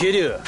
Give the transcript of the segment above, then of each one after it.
桐生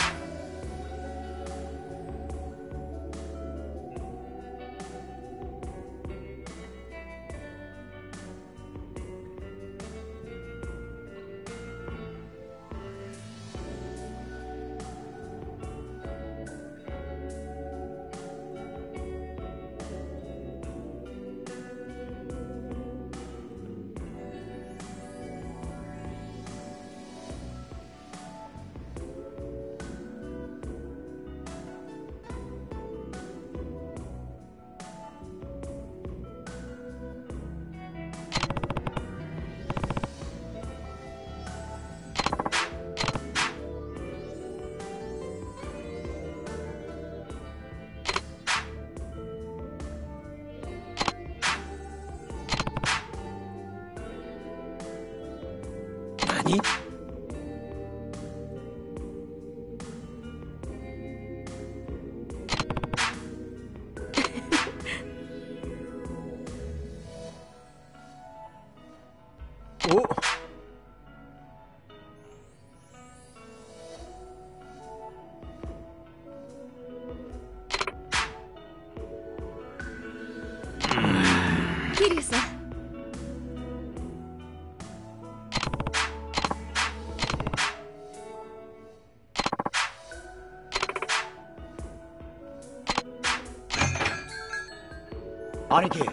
兄貴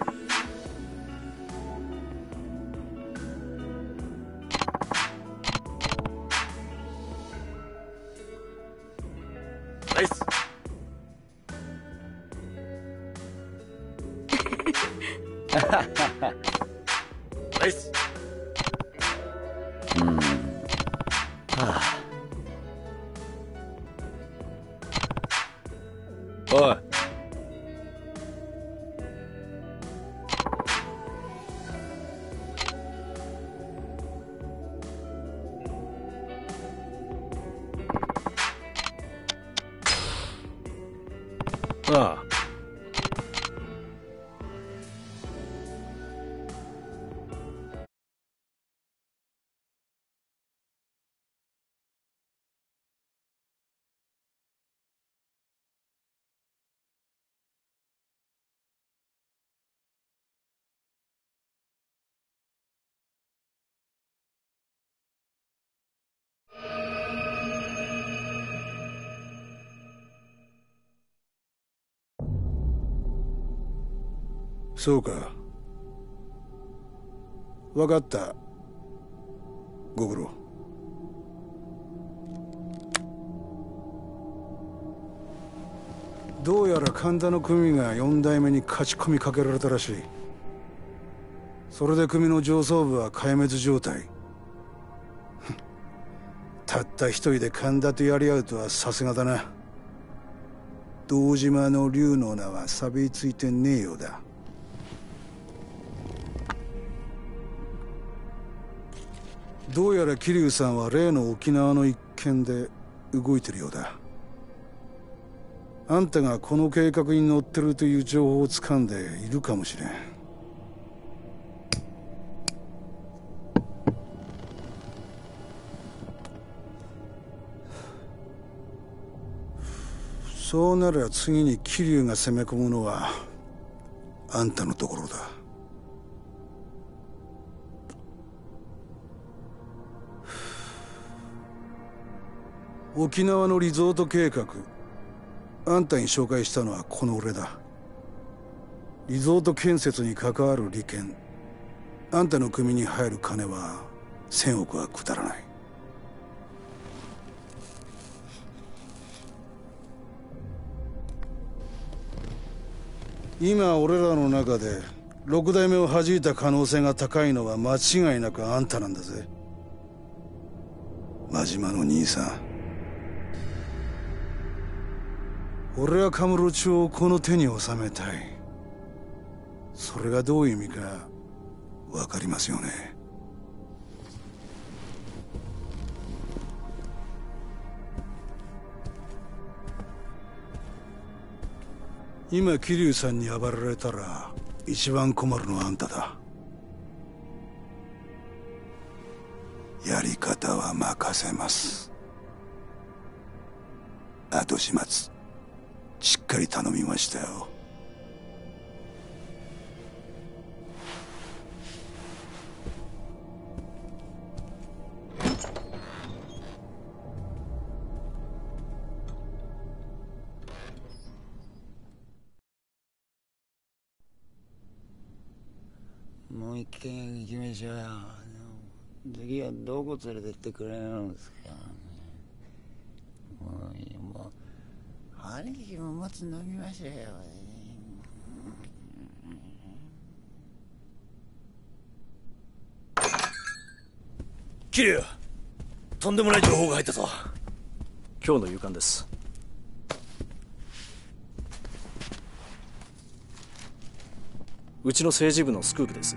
そうか。分かった。ご苦労。どうやら神田の組が四代目に勝ち込みかけられたらしい。それで組の上層部は壊滅状態。たった一人で神田とやり合うとはさすがだな。堂島の竜の名は錆びついてねえようだ。どうやら桐生さんは例の沖縄の一件で動いてるようだ。あんたがこの計画に乗ってるという情報を掴んでいるかもしれん。そうなら次に桐生が攻め込むのはあんたのところだ。沖縄のリゾート計画。あんたに紹介したのはこの俺だ。リゾート建設に関わる利権。あんたの組に入る金は千億はくだらない。今俺らの中で六代目を弾いた可能性が高いのは間違いなくあんたなんだぜ。真島の兄さん。俺はカムロ町をこの手に収めたい。それがどういう意味か分かりますよね？今桐生さんに暴られたら一番困るのはあんただ。やり方は任せます。後始末。しっかり頼みましたよ。もう一軒行きましょうよ。次はどこ連れてってくれるんですか？もう兄貴ももつ飲みましょうよ桐生とんでもない情報が入ったぞ。今日の夕刊です。うちの政治部のスクープです。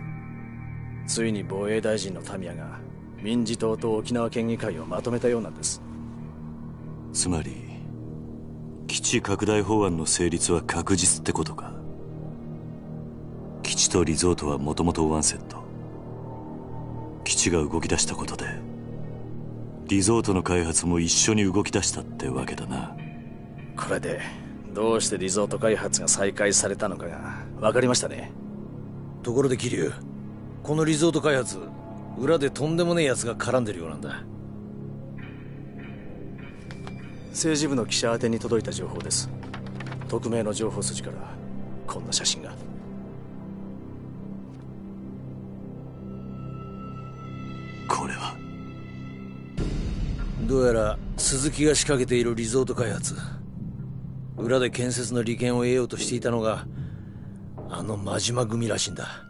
ついに防衛大臣のタミヤが民事党と沖縄県議会をまとめたようなんです。つまり基地拡大法案の成立は確実ってことか。基地とリゾートはもともとワンセット。基地が動き出したことでリゾートの開発も一緒に動き出したってわけだな。これでどうしてリゾート開発が再開されたのかが分かりましたね。ところで桐生このリゾート開発裏でとんでもねえ奴が絡んでるようなんだ政治部の記者宛てに届いた情報です。匿名の情報筋からこんな写真が。これは？どうやら鈴木が仕掛けているリゾート開発。裏で建設の利権を得ようとしていたのがあの真島組らしいんだ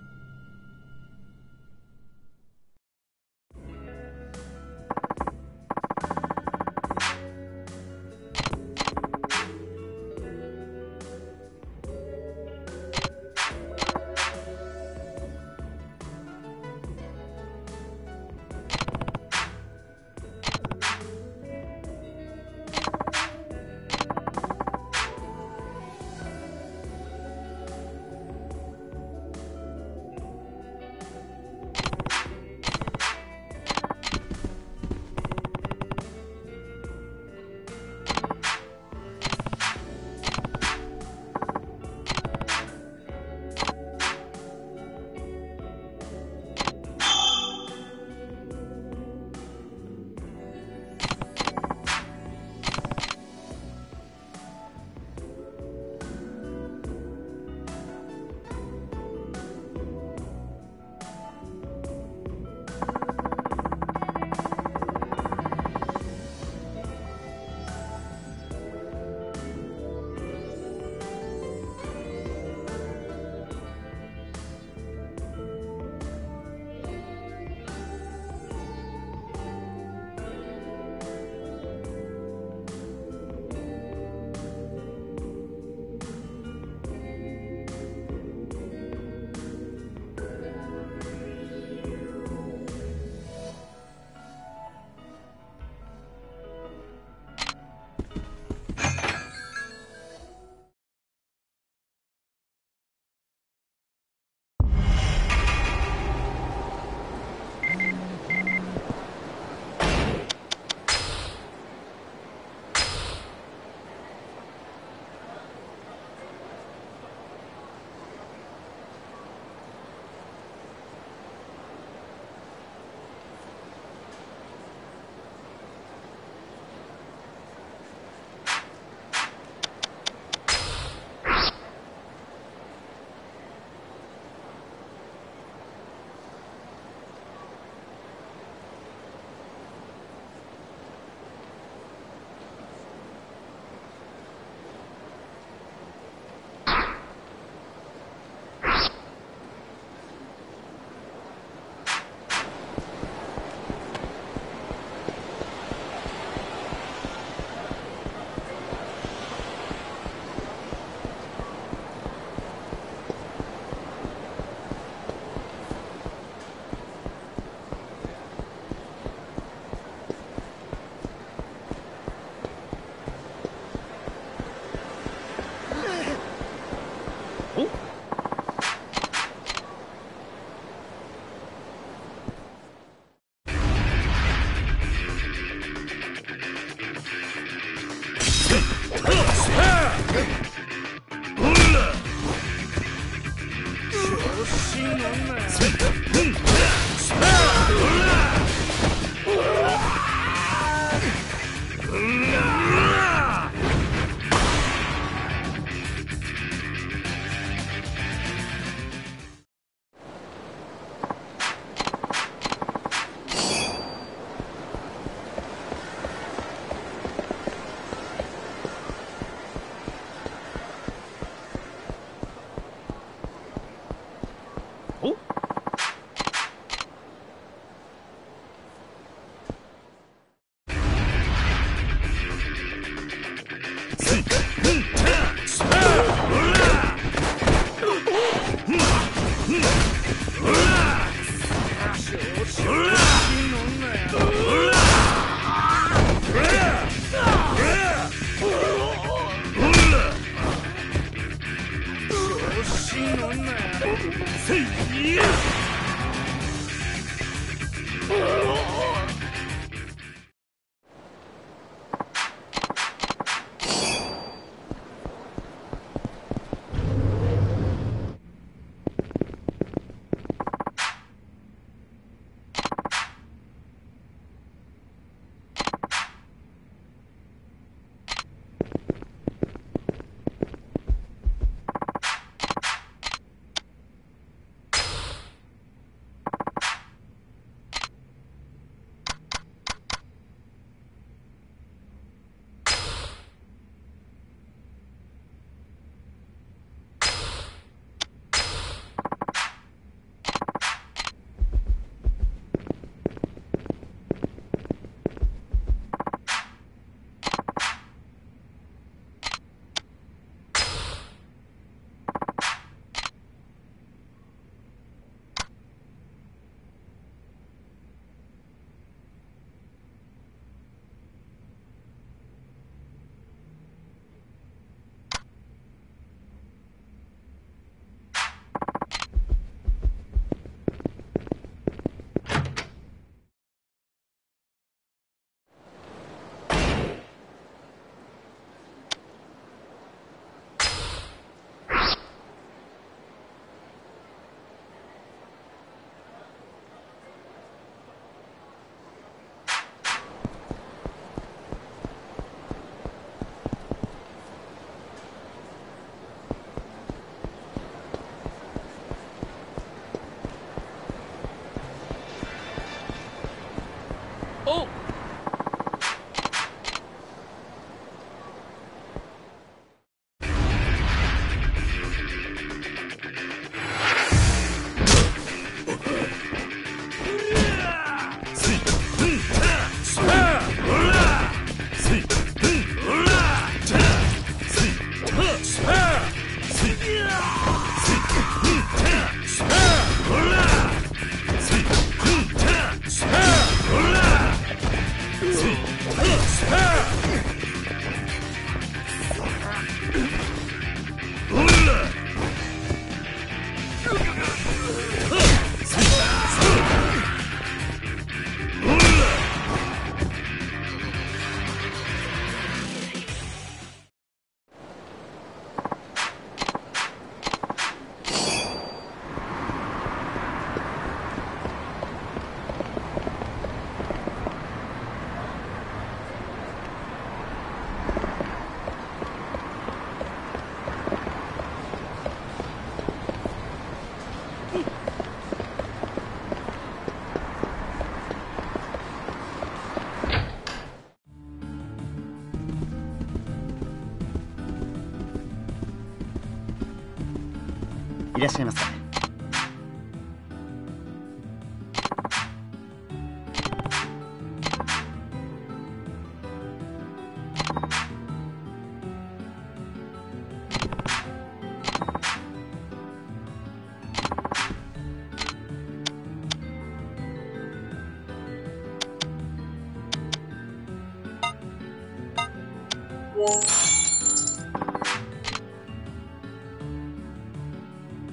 らっしゃいませ。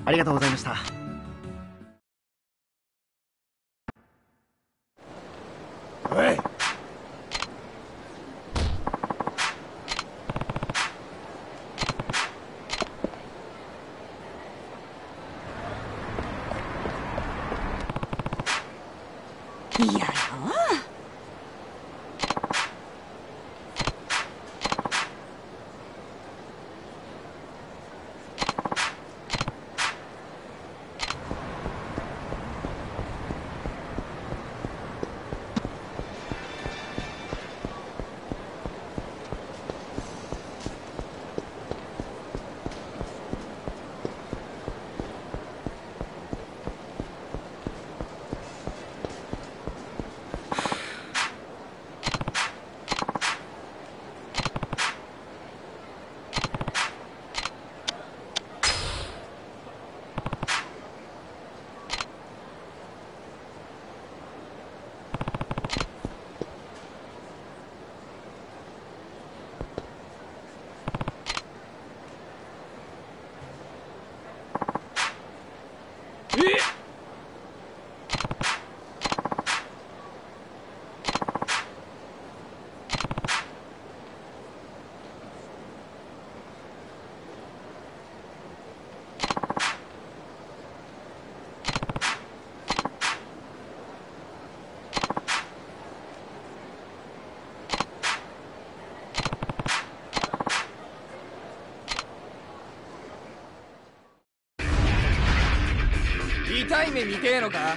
ありがとうございました。痛い目見てえのか？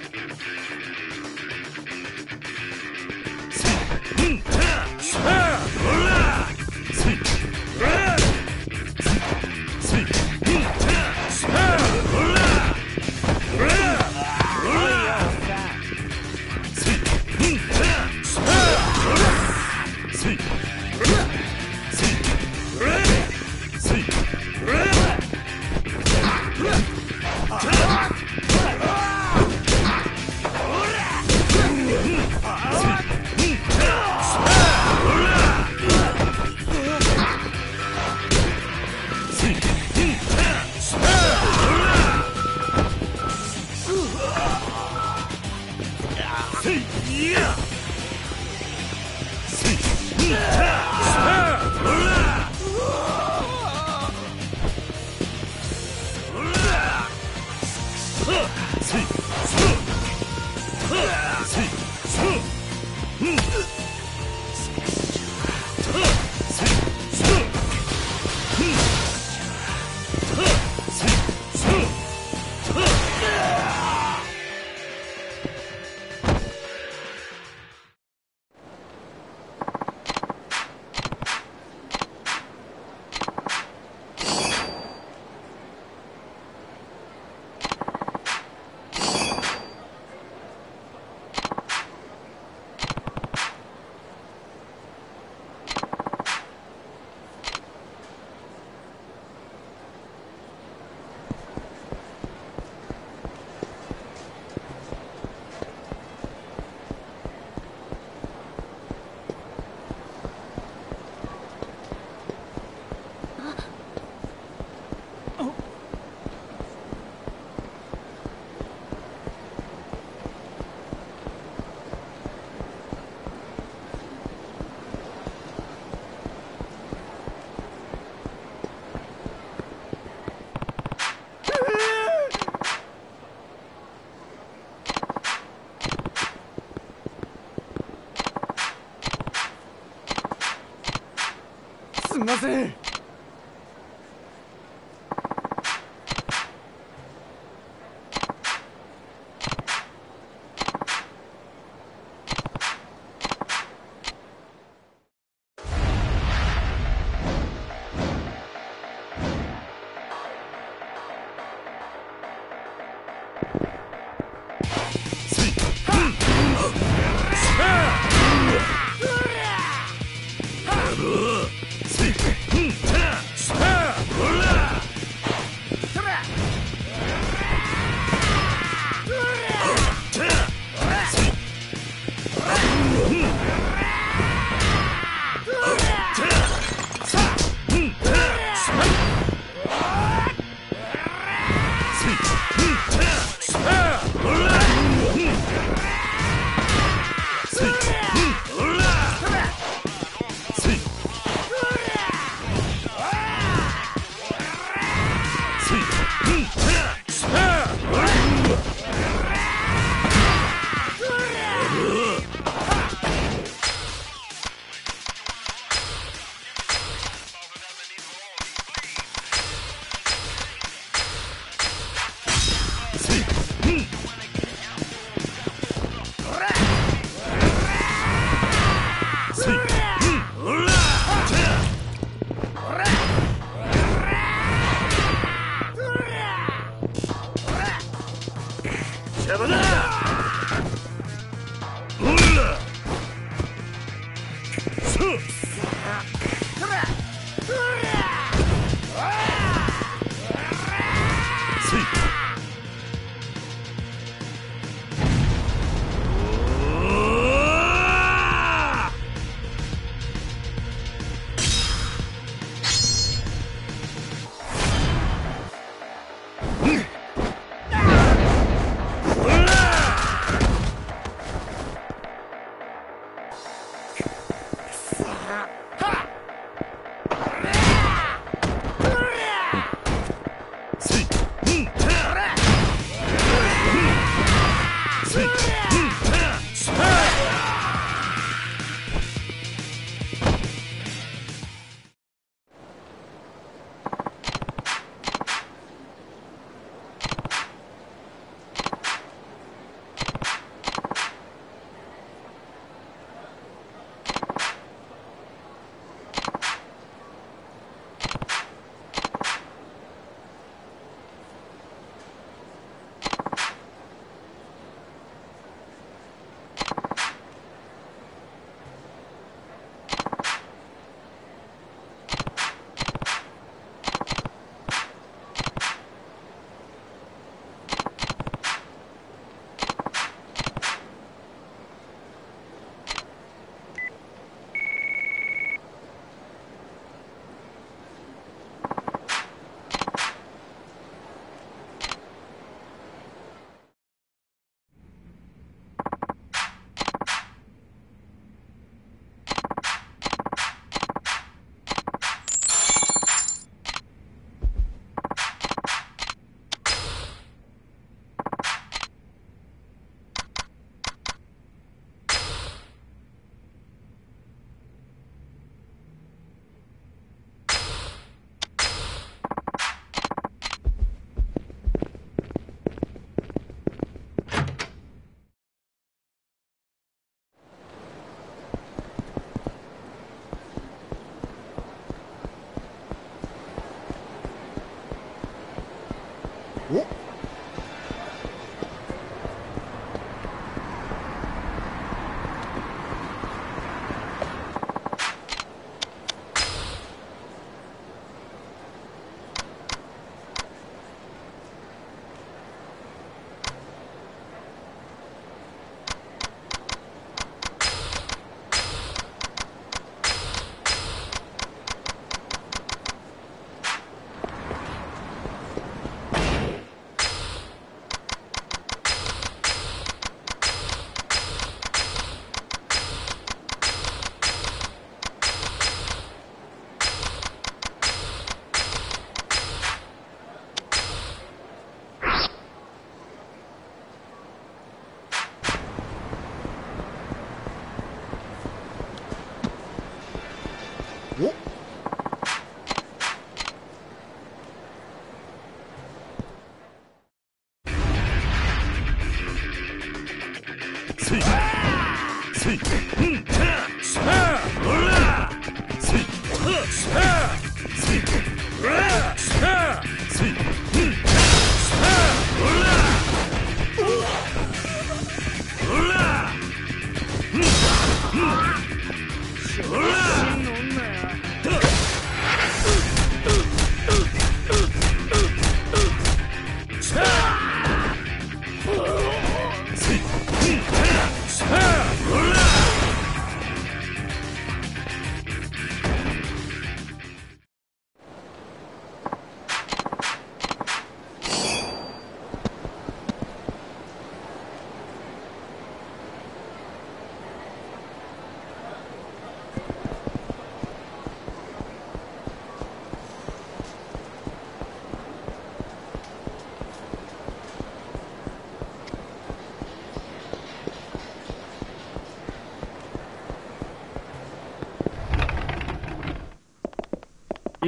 ん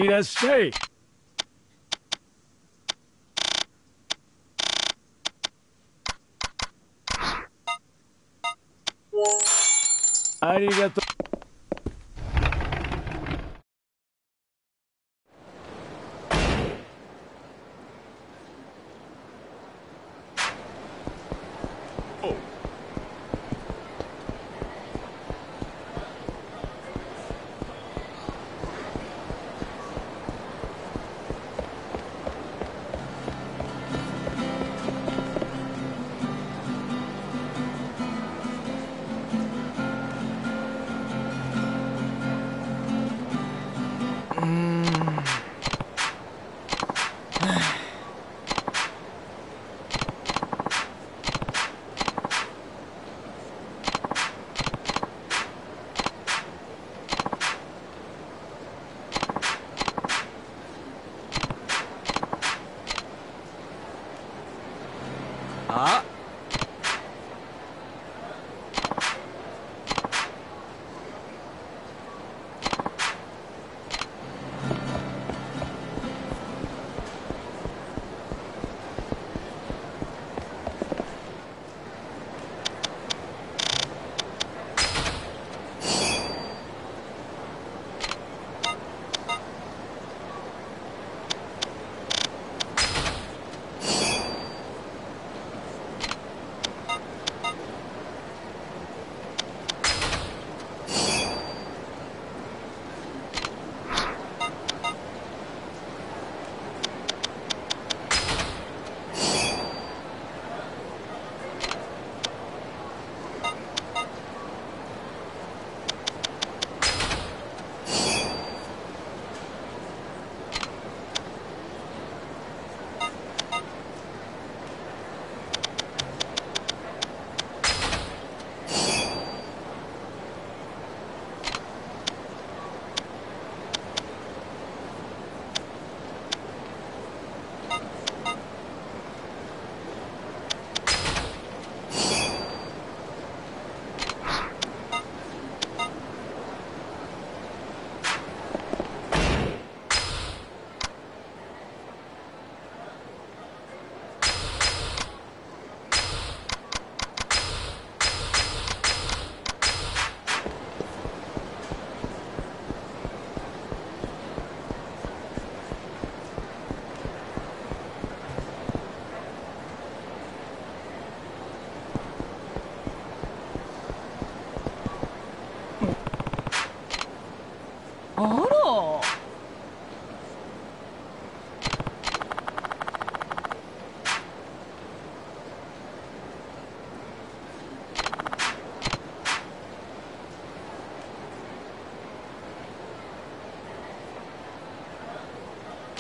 ませんいらっしゃ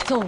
そう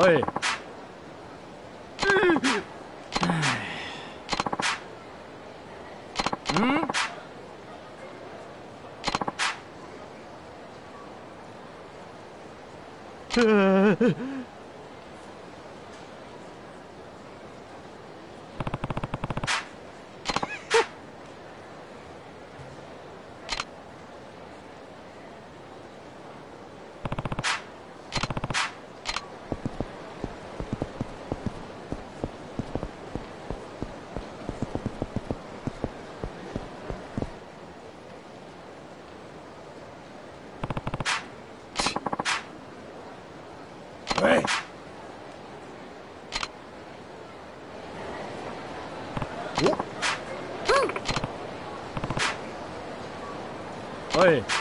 おい。うん？お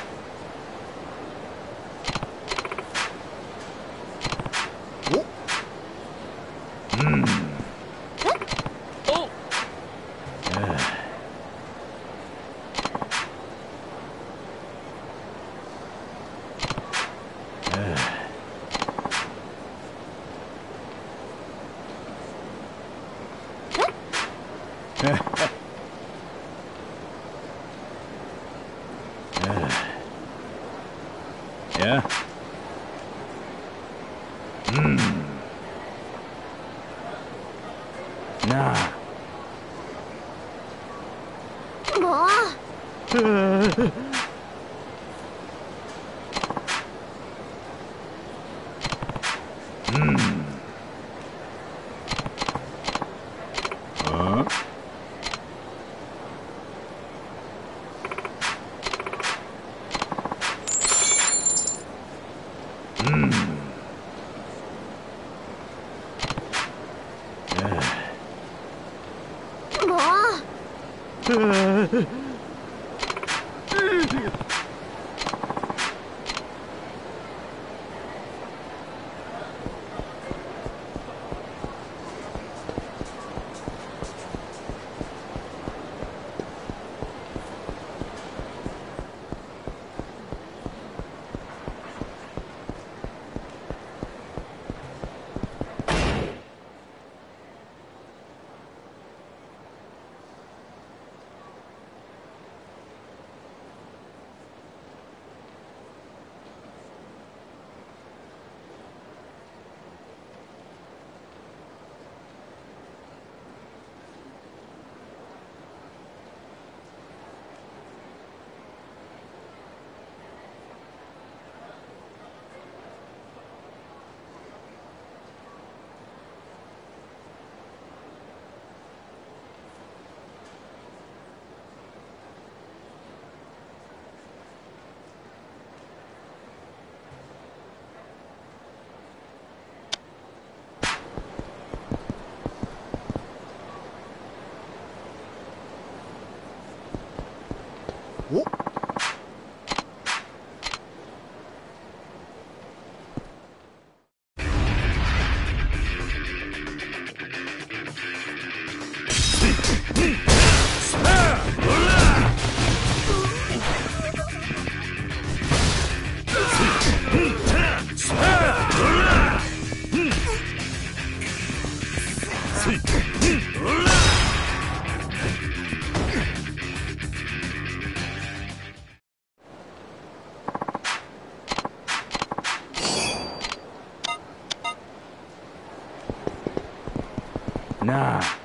なあ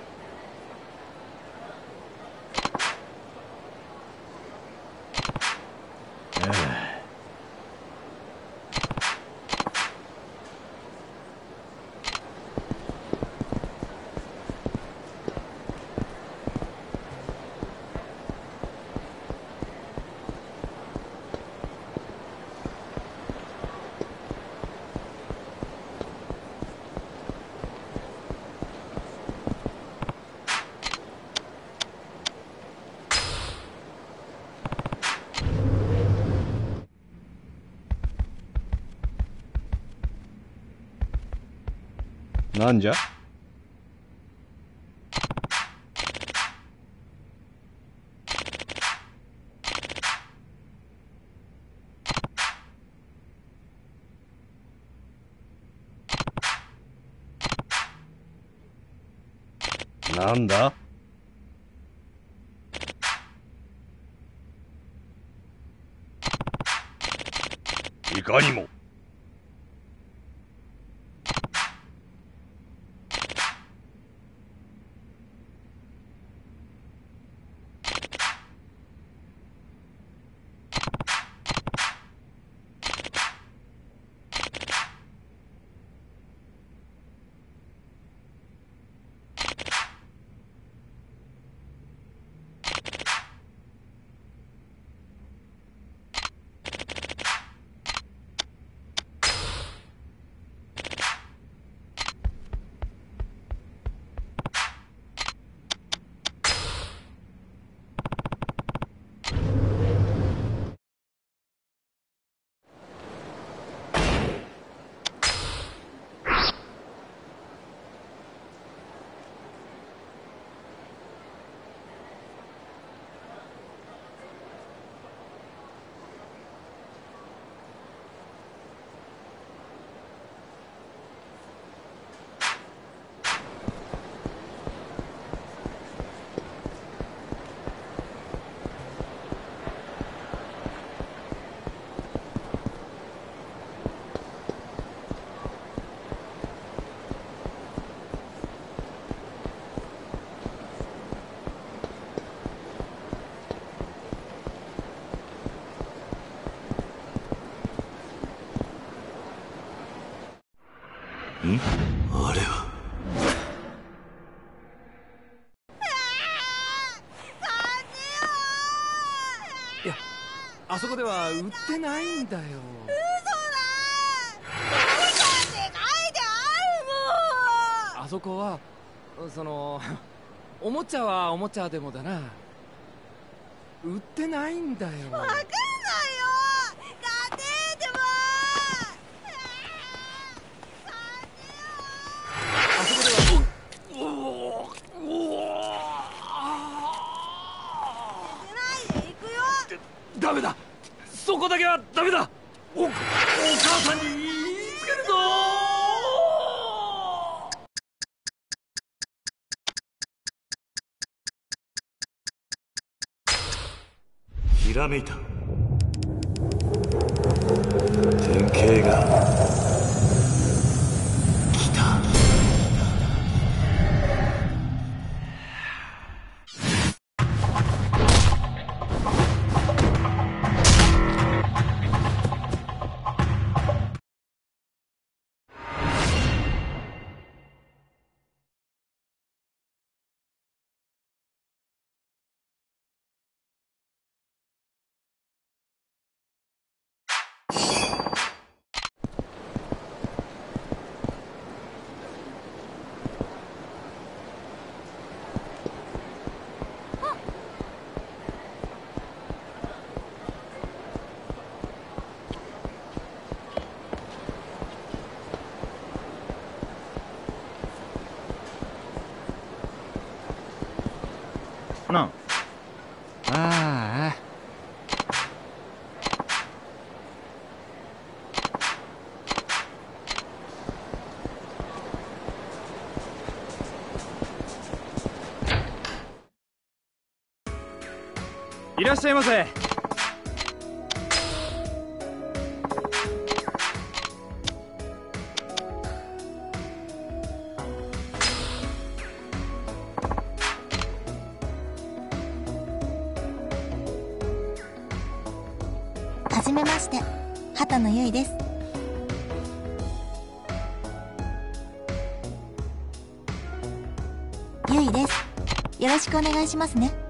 なんじゃ？なんだ？いかにも。あそこでは売ってないんだよ。あそこはそのおもちゃはおもちゃでもだな。売ってないんだよ。わかんないよ買ってでもあそこではおおお出ないで行くよダメだそこだけはダメだおお母さんに言いつけるぞひらめいた。いらっしゃいませ。はじめまして。畑野由衣です。ゆいです。よろしくお願いしますね。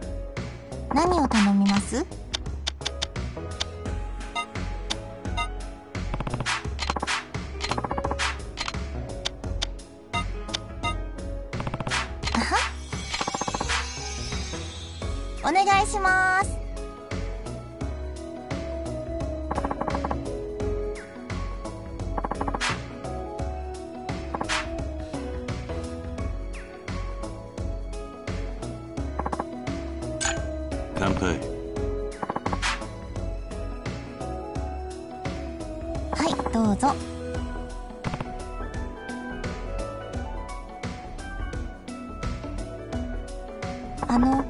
あの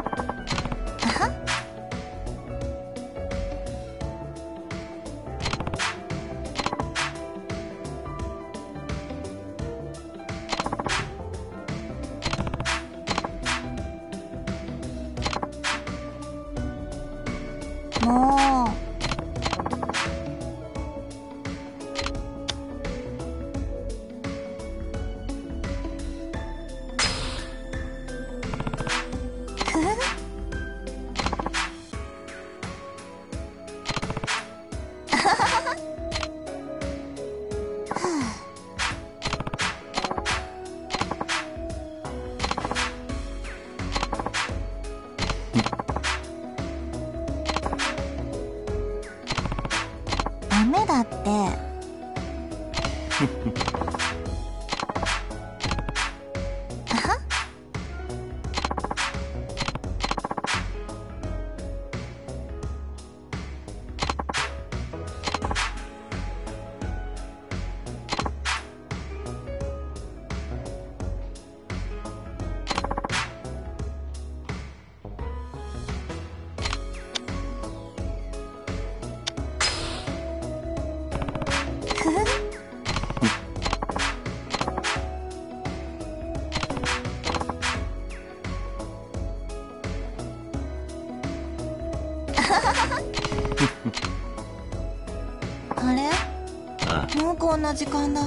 んな時間だ。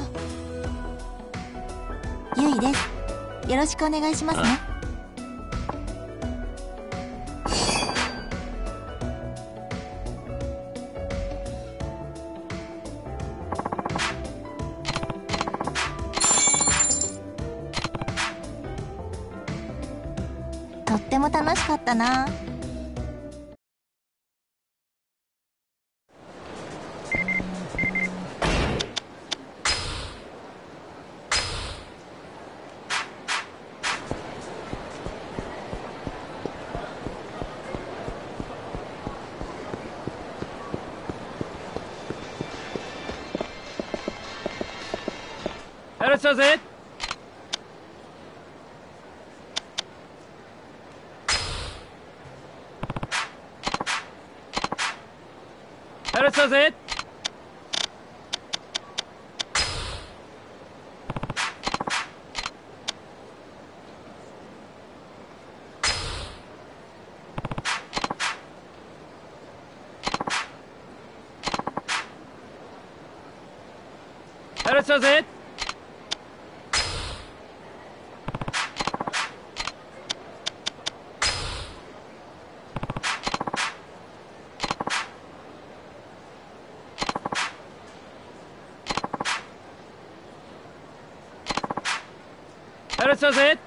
ゆいです。よろしくお願いしますね。したぜ。やらしたぜ。やらしたぜ。That's it.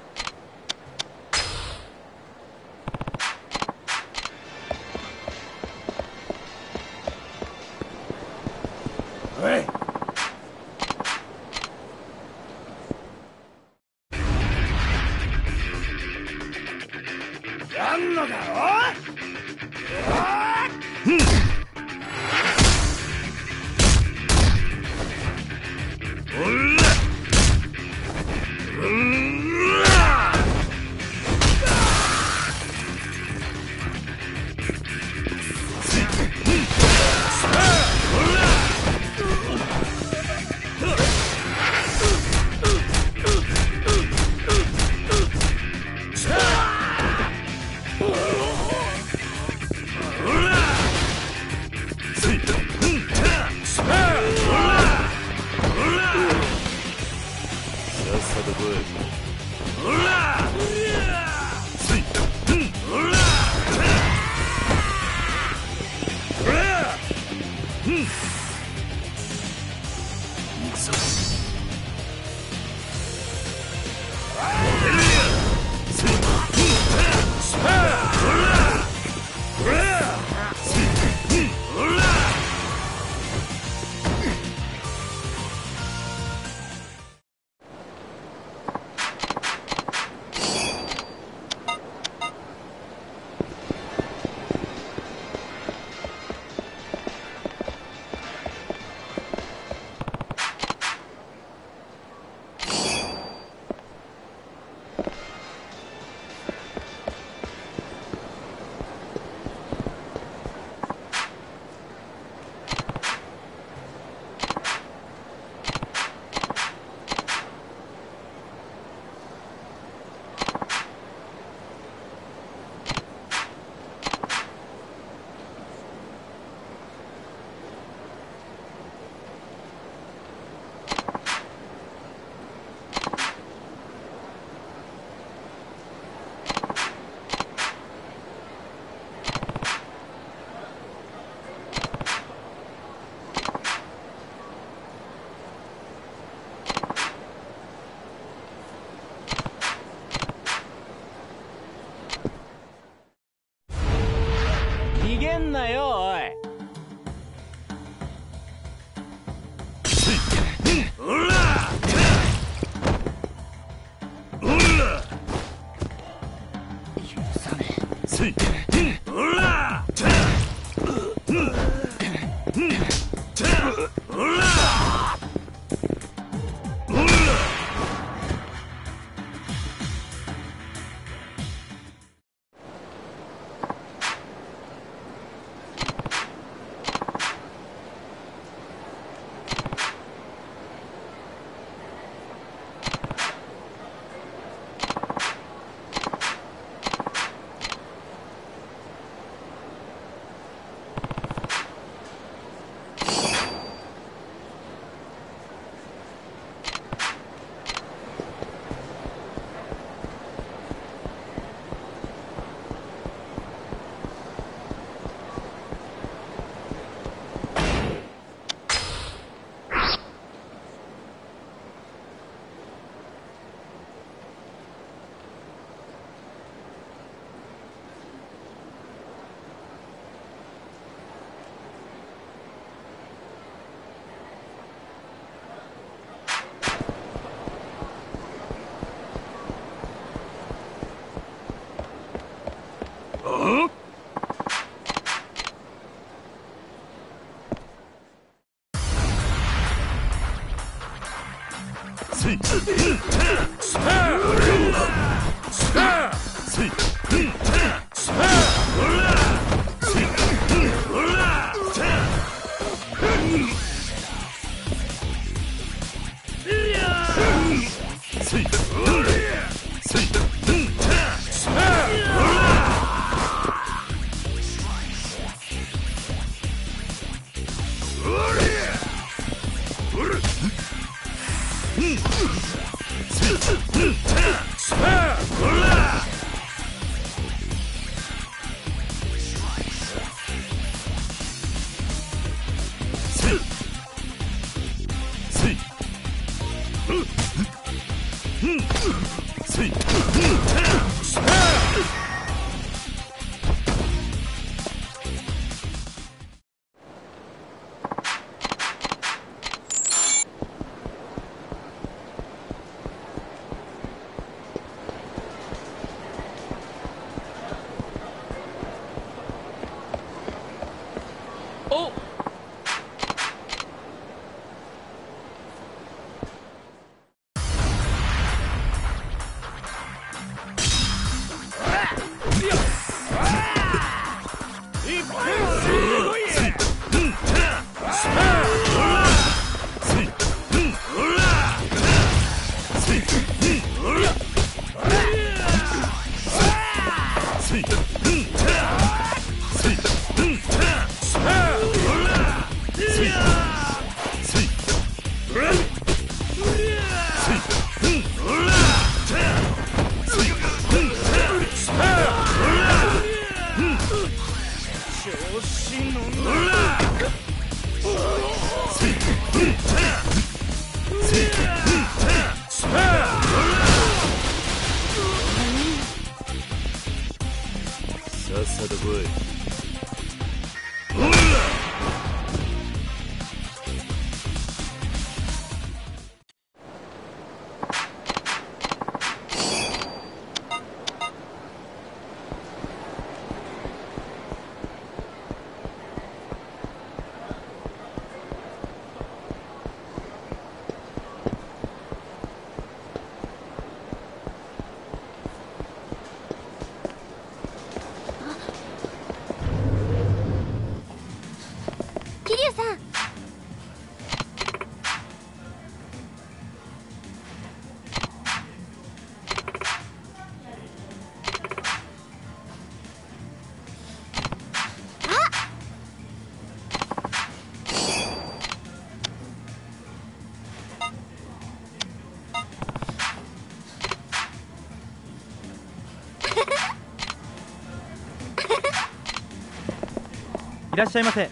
らっしゃいませ。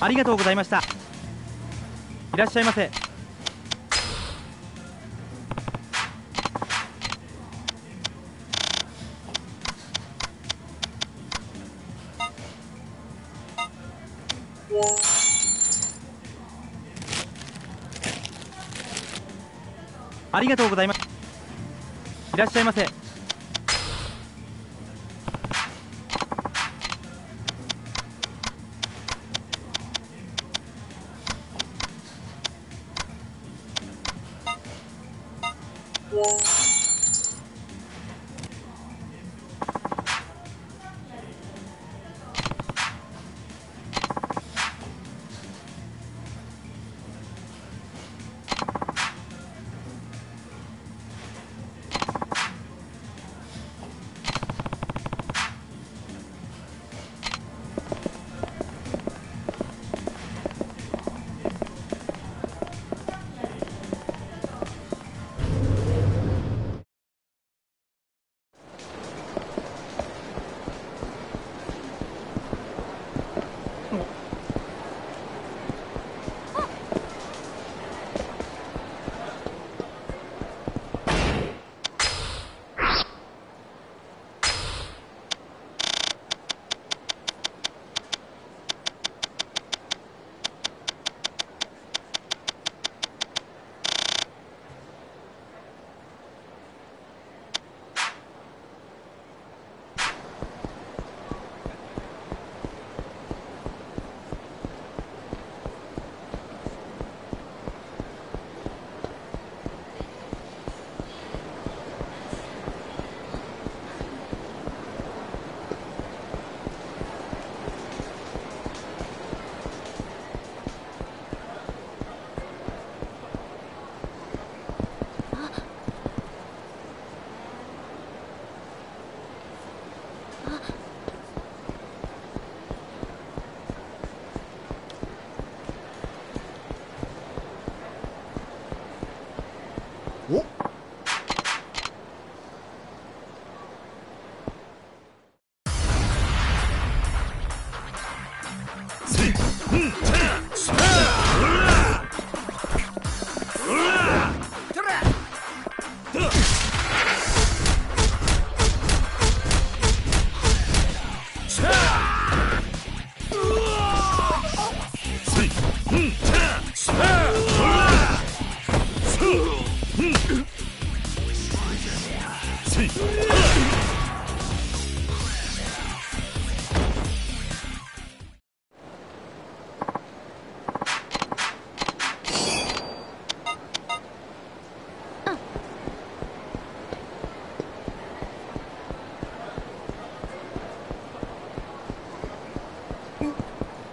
ありがとうございました。いらっしゃいませ。ありがとうございますいらっしゃいませ。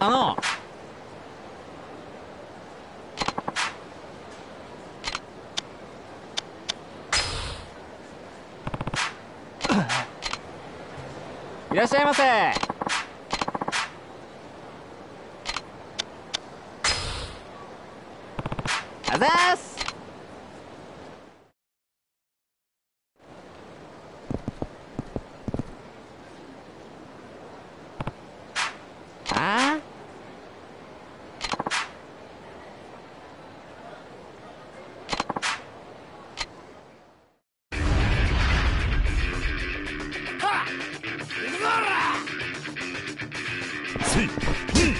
あのいらっしゃいませ。あ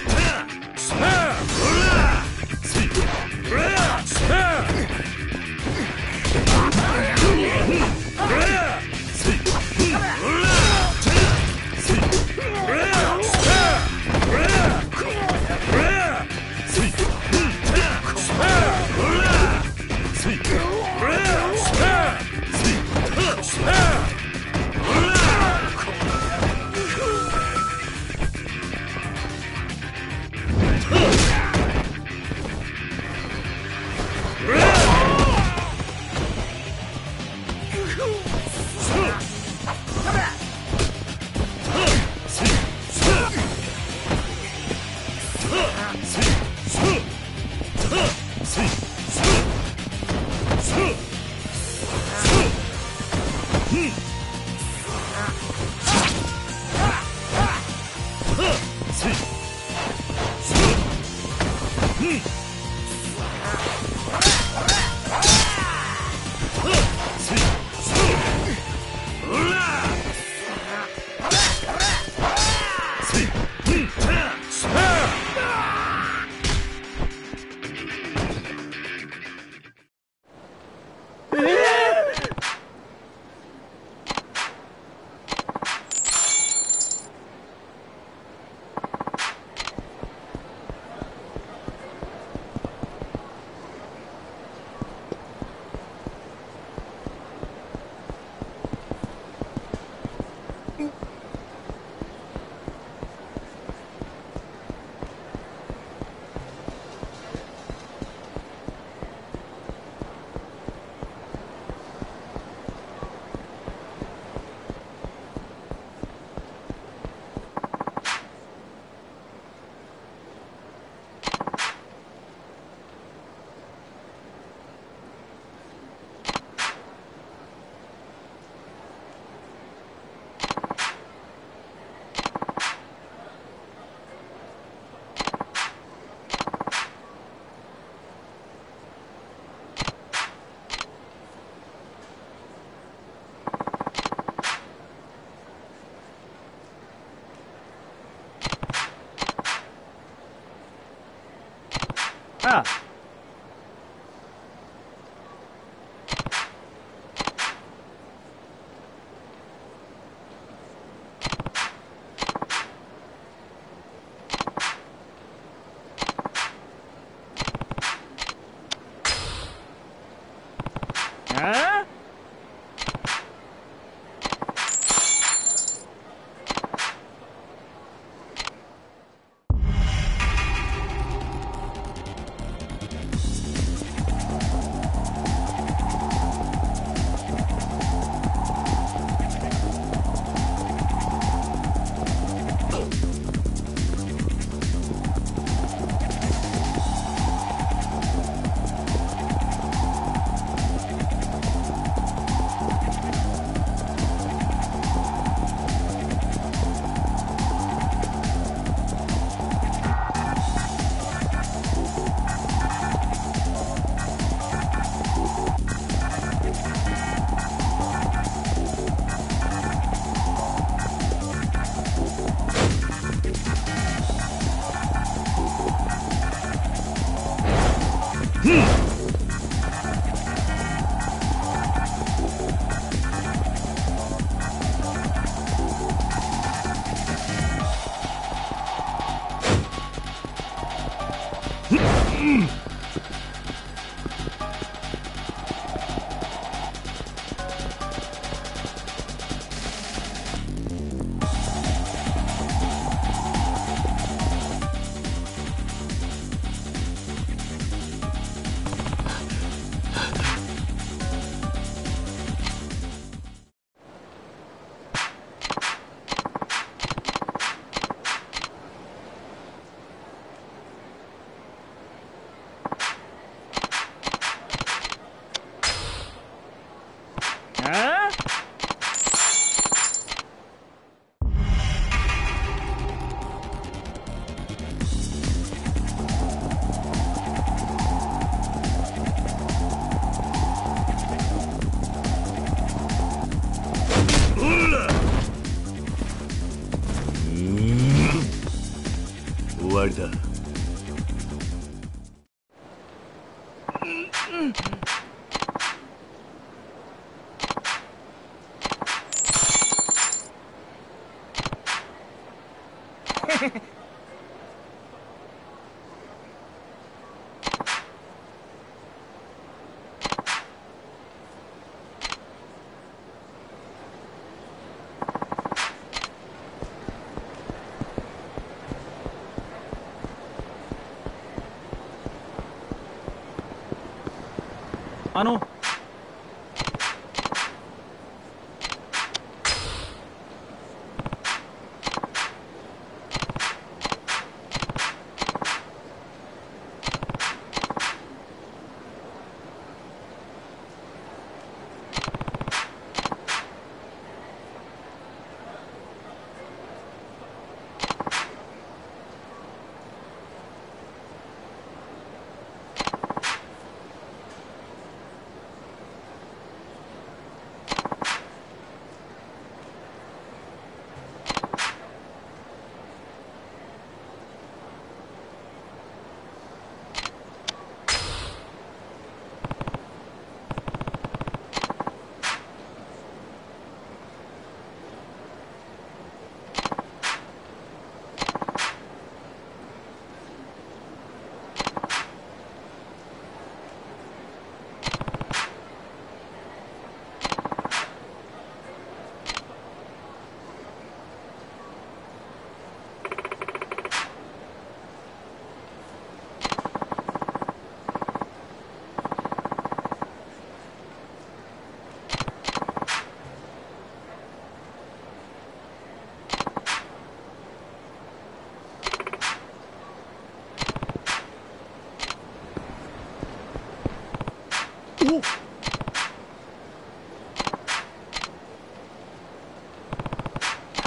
あの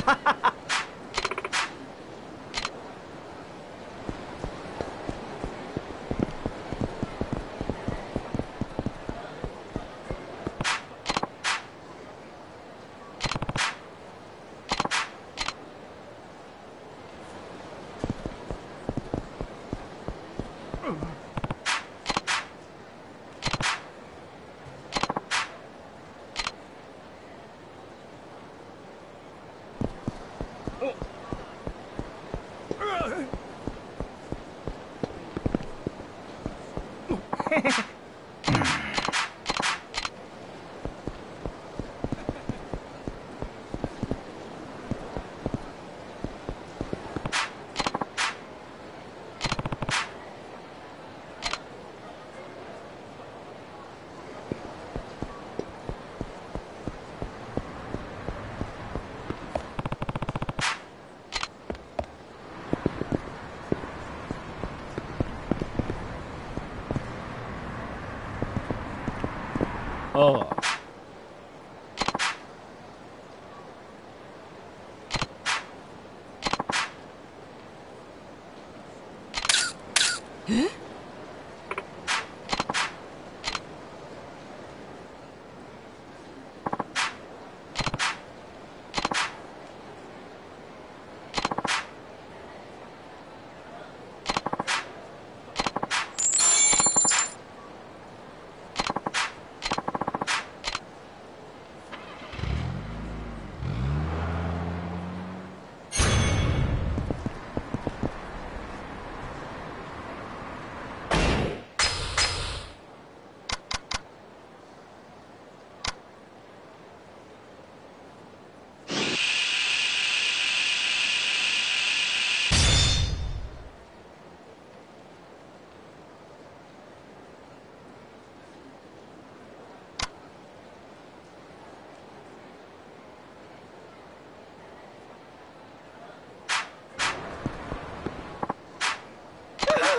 ha ha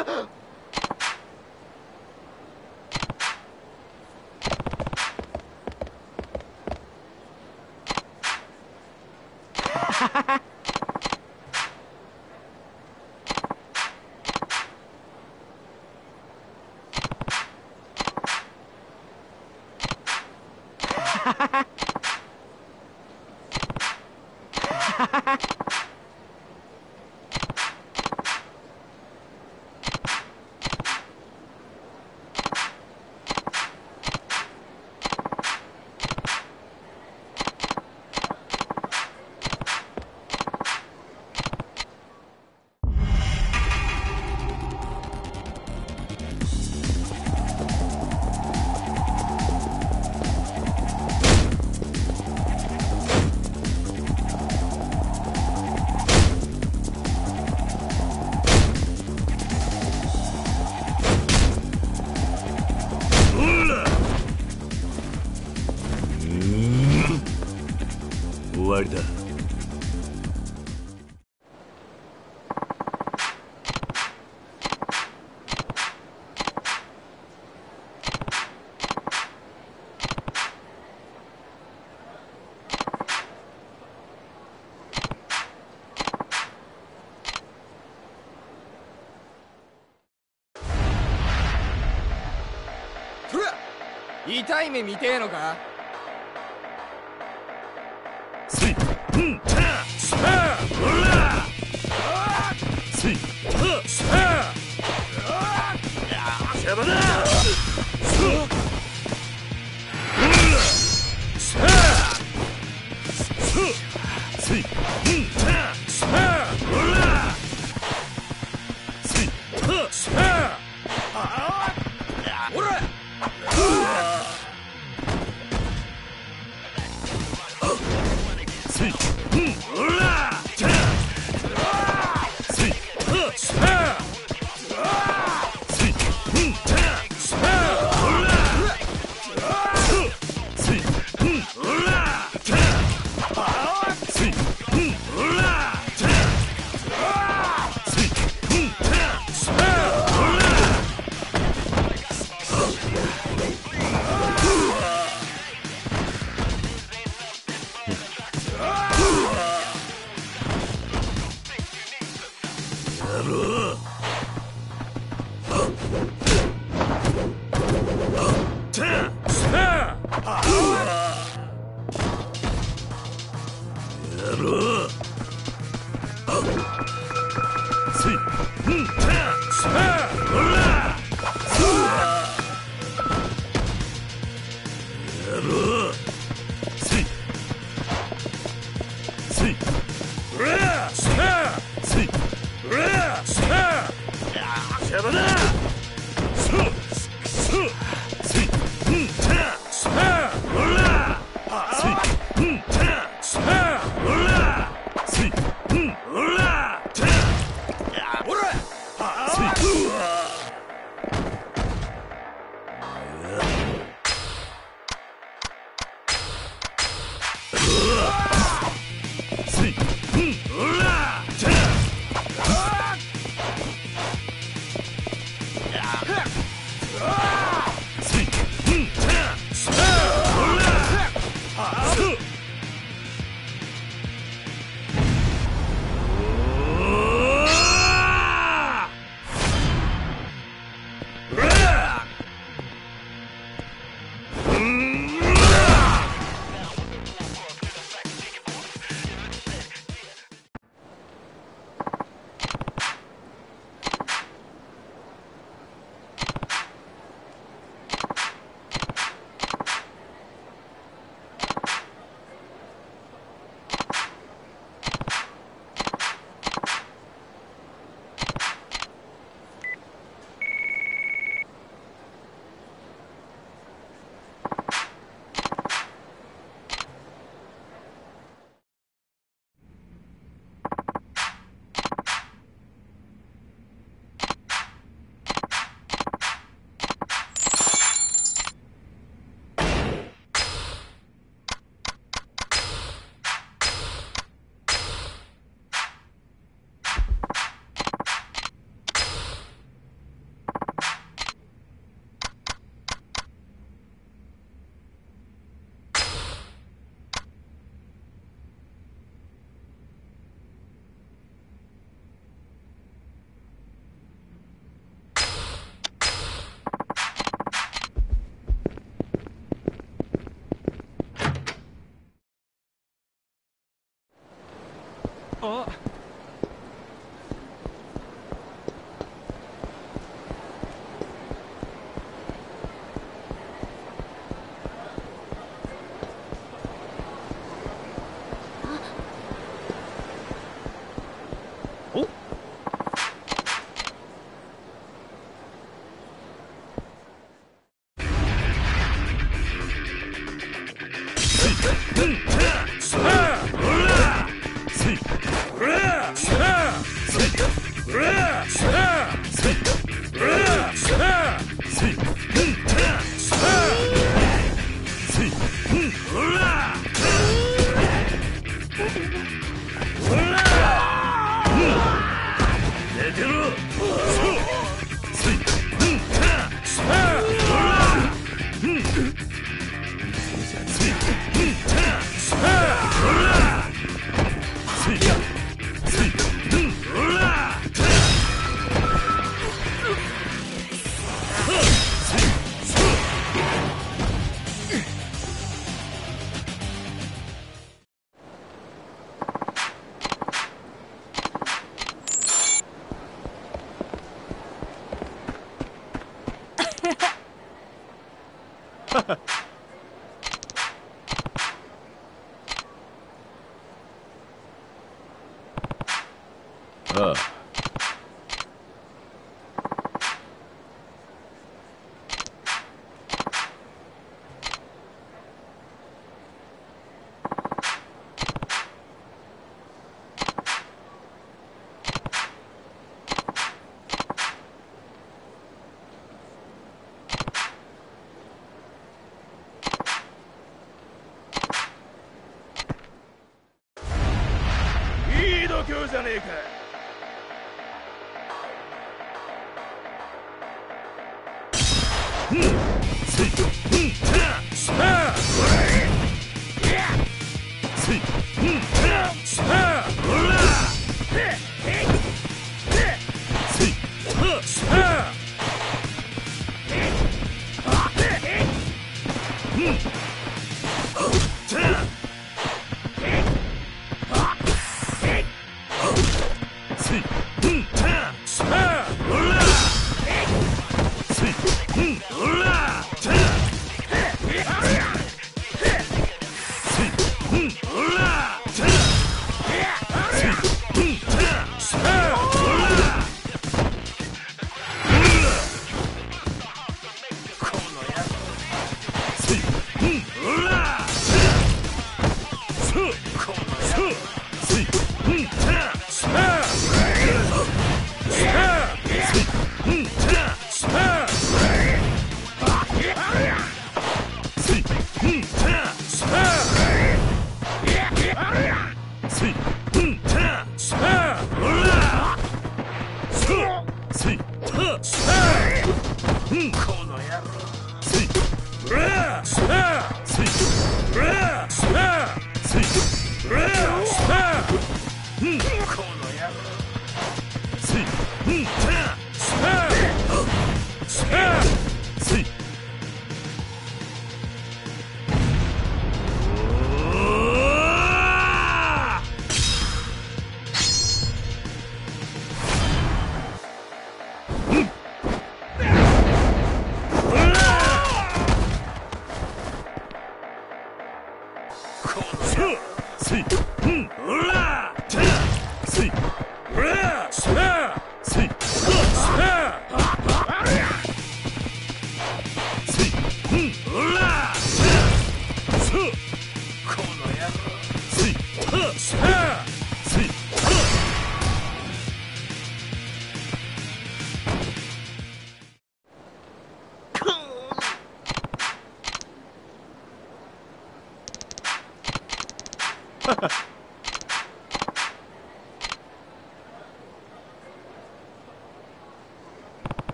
Ha ha ha! 痛い目見てえのか？あいい度胸じゃねえか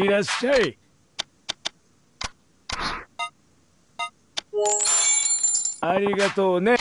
いらっしゃい。ありがとうね。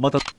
ま、また。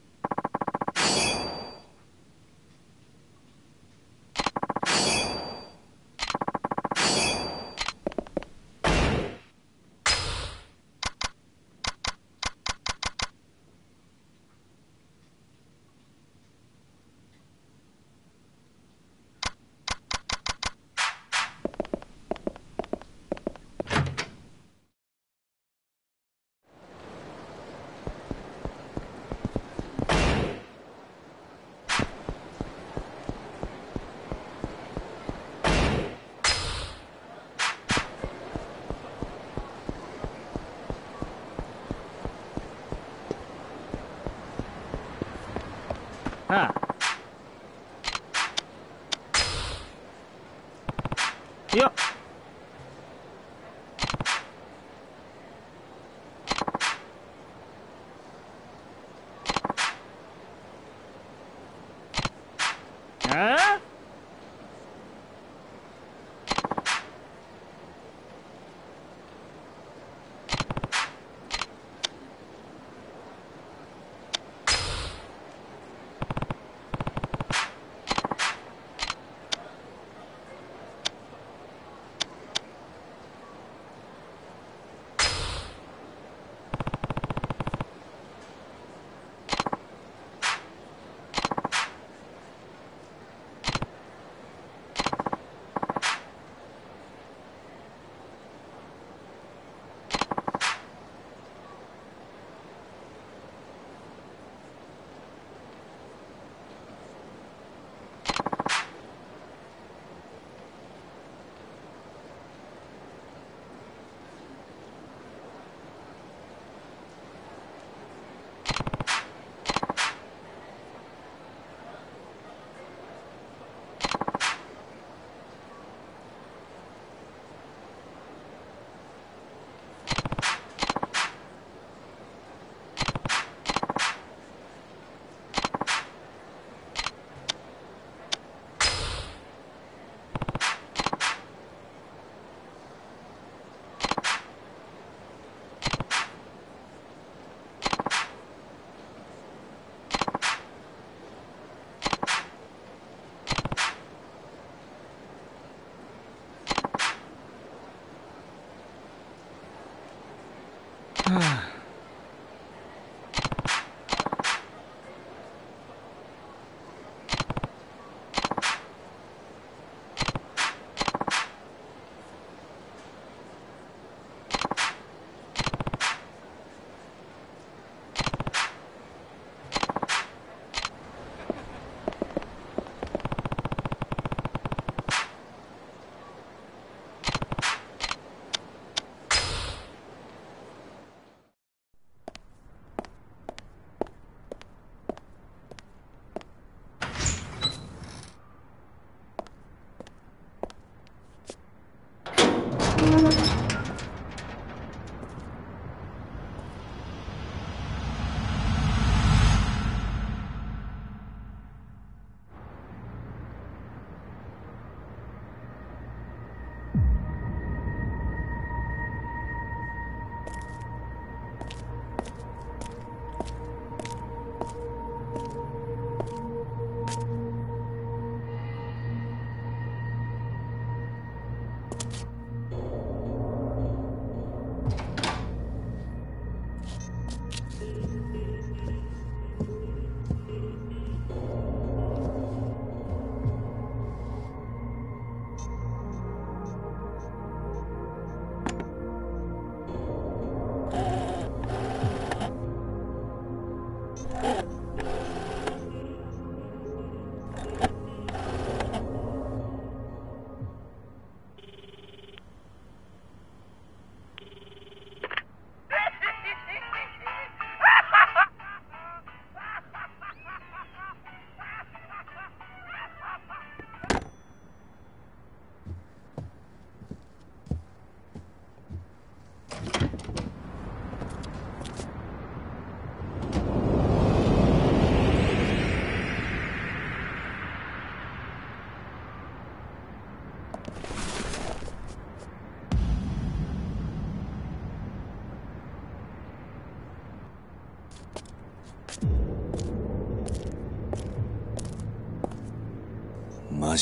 Ah.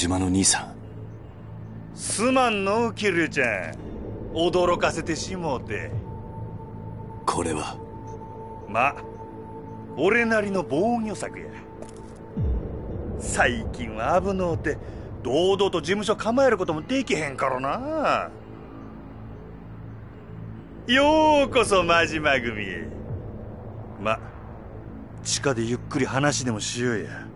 島の兄さん。すまんのキリュウちゃん。驚かせてしもうて。これは？ま俺なりの防御策や。最近は危のうて堂々と事務所構えることもできへんからな。ようこそ真島組へ。ま地下でゆっくり話でもしようや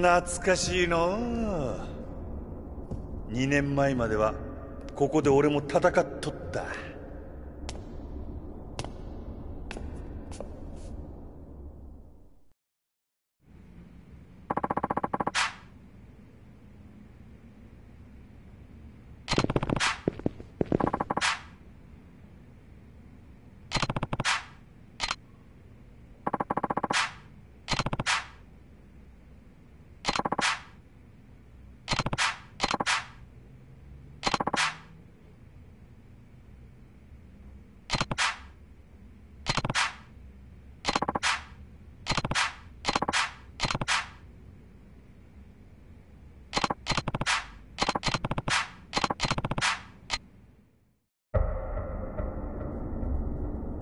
懐かしいの2年前まではここで俺も戦っとった。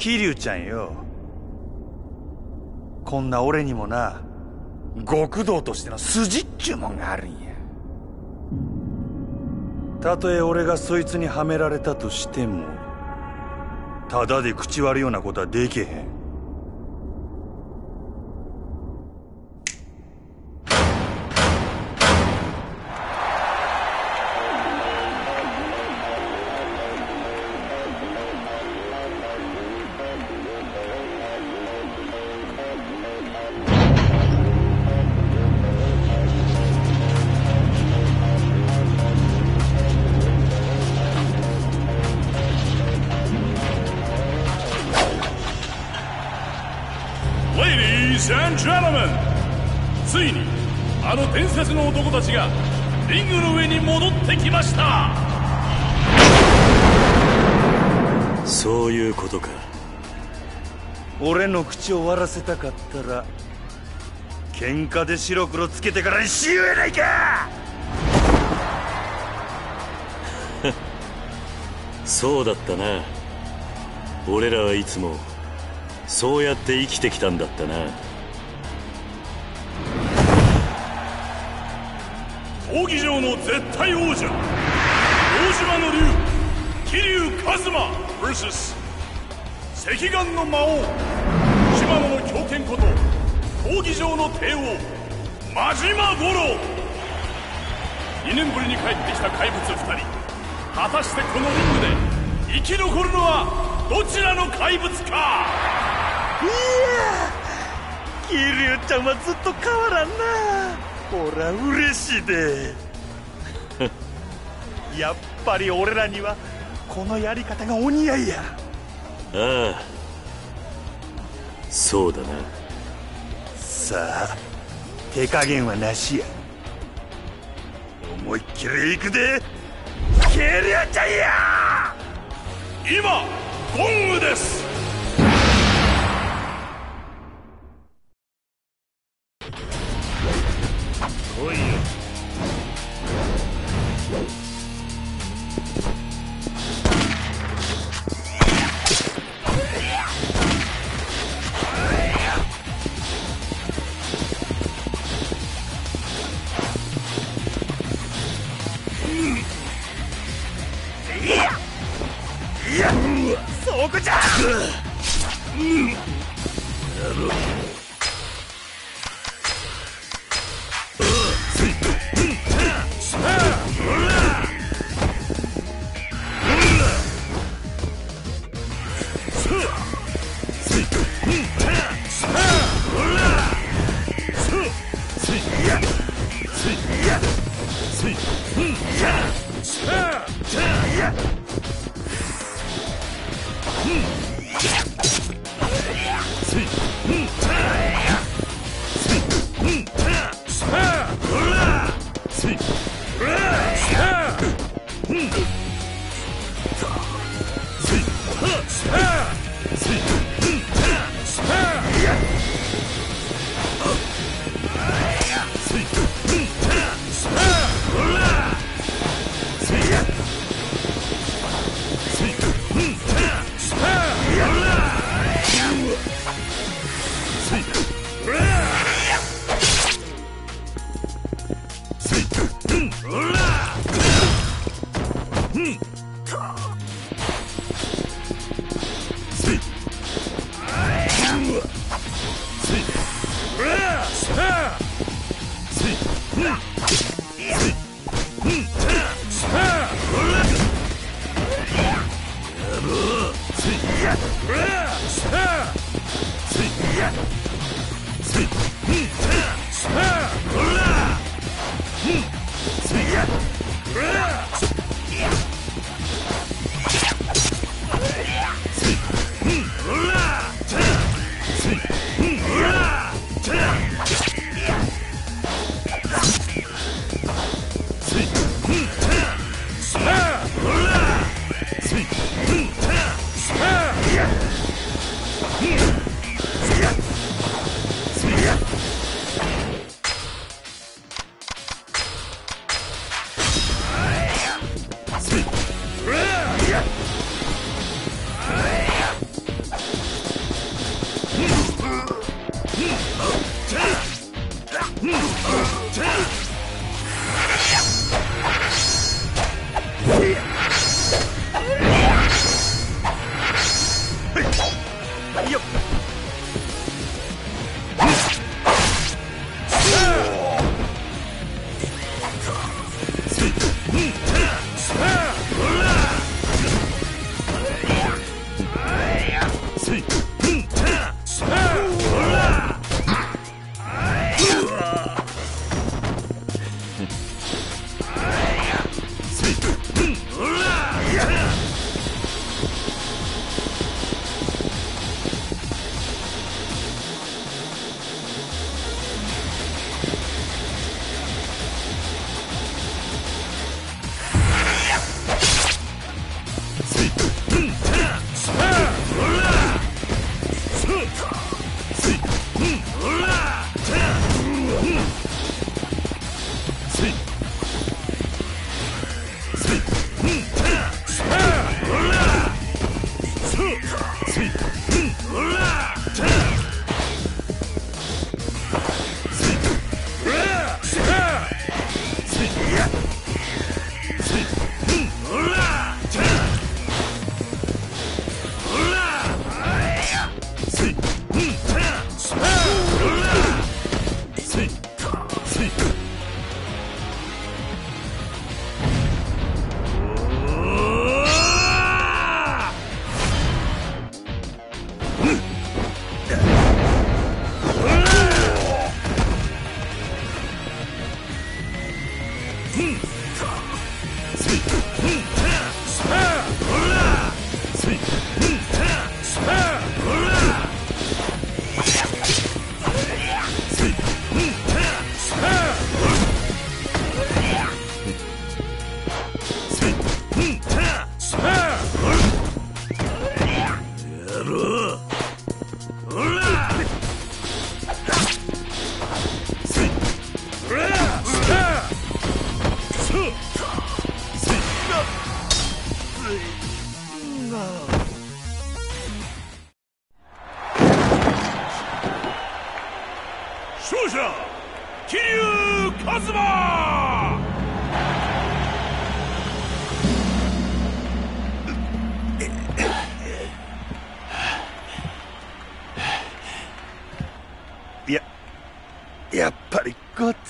桐生ちゃんよ。こんな俺にもな極道としての筋っちゅうもんがあるんや。たとえ俺がそいつにはめられたとしてもただで口割るようなことはできへん。俺の口を割らせたかったら喧嘩で白黒つけてからにしようやないかそうだったな。俺らはいつもそうやって生きてきたんだったな。闘技場の絶対王者大島の竜桐生一馬 VS 赤眼の魔王こと闘技場の帝王真島五郎。2年ぶりに帰ってきた怪物2人。果たしてこのリングで生き残るのはどちらの怪物か。いや桐生ちゃんはずっと変わらんな。ほら嬉しいで。やっぱり俺らにはこのやり方がお似合いや。ああそうだな。さあ手加減はなしや。思いっきりいくで。ケリアちゃんや今ゴングです Seek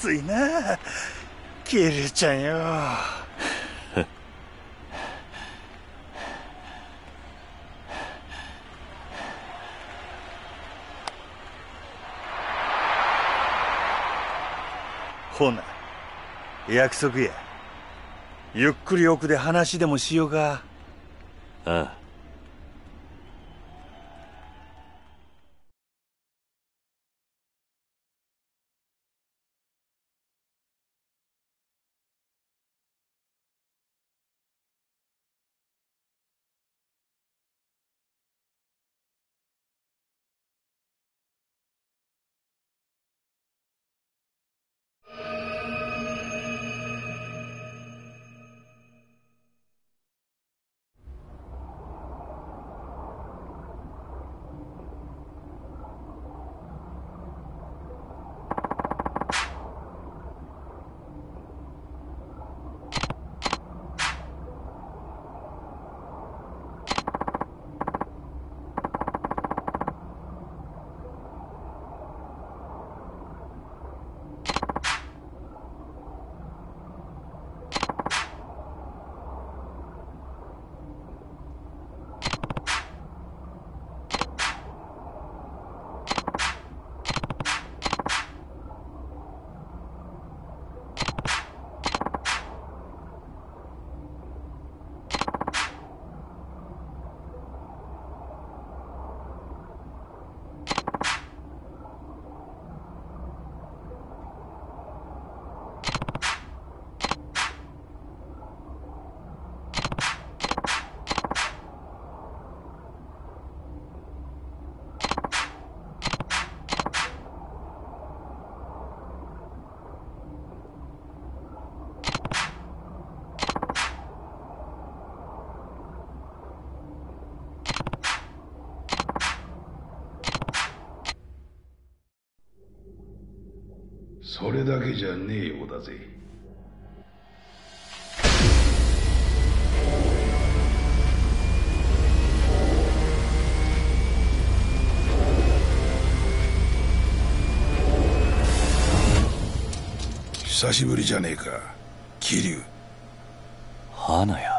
ついな。キリちゃんよ。ほな約束や。ゆっくり奥で話でもしようか。ああ。それだけじゃねえようだぜ。久しぶりじゃねえか桐生。花屋。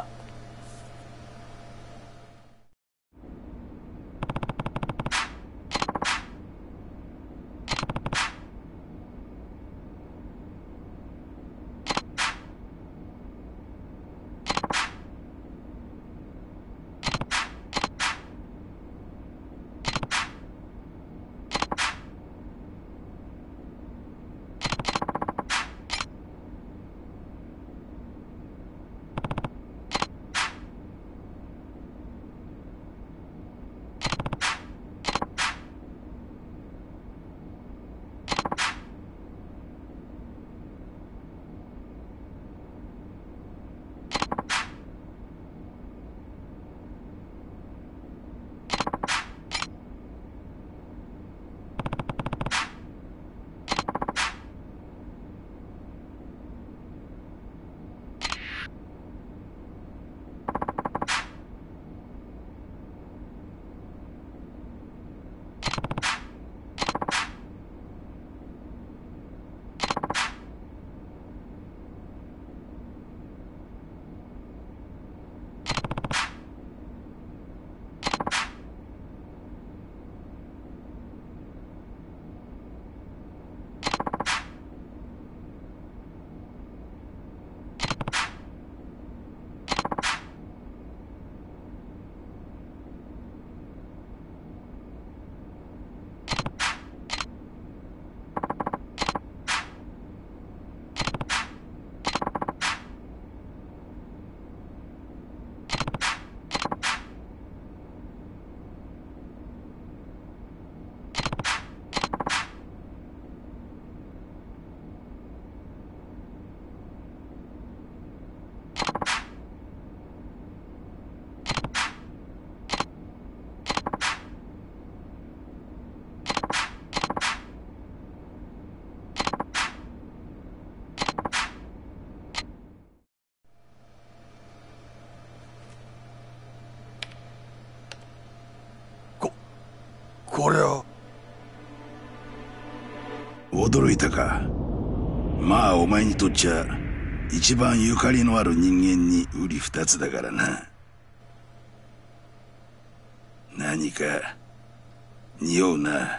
こを。驚いたか。まあお前にとっちゃ一番ゆかりのある人間に瓜二つだからな。何か匂うな。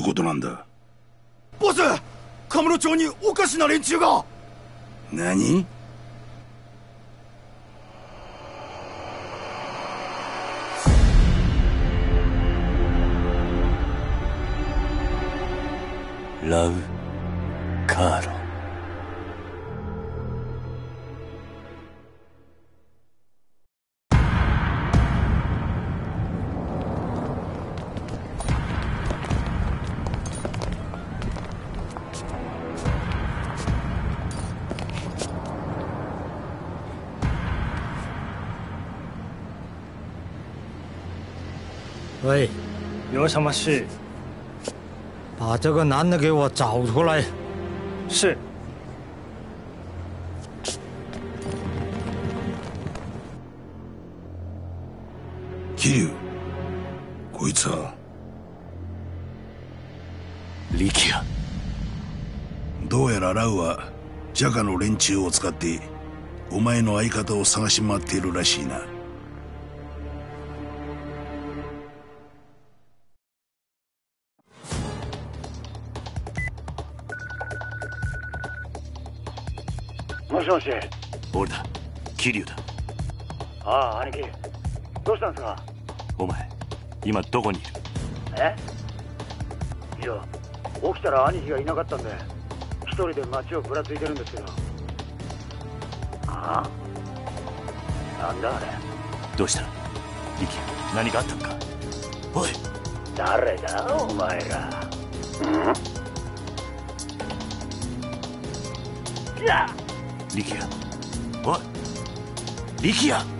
いうことなんだ。ボスカムロ町におかしな連中が。何？ラウ・カーロ什么事？把这个男的给我找出来。是。桐生こいつは力也どうやらラウはジャカの連中を使ってお前の相方を探し回っているらしいなし。もし俺だ桐生だ。ああ兄貴。どうしたんですか？お前今どこにいる？え？いや起きたら兄貴がいなかったんで一人で街をぶらついてるんですけど。ああ。なんだあれ。どうした？力也何かあったのか？おい。誰だお前ら。うん？いや力也おい。力也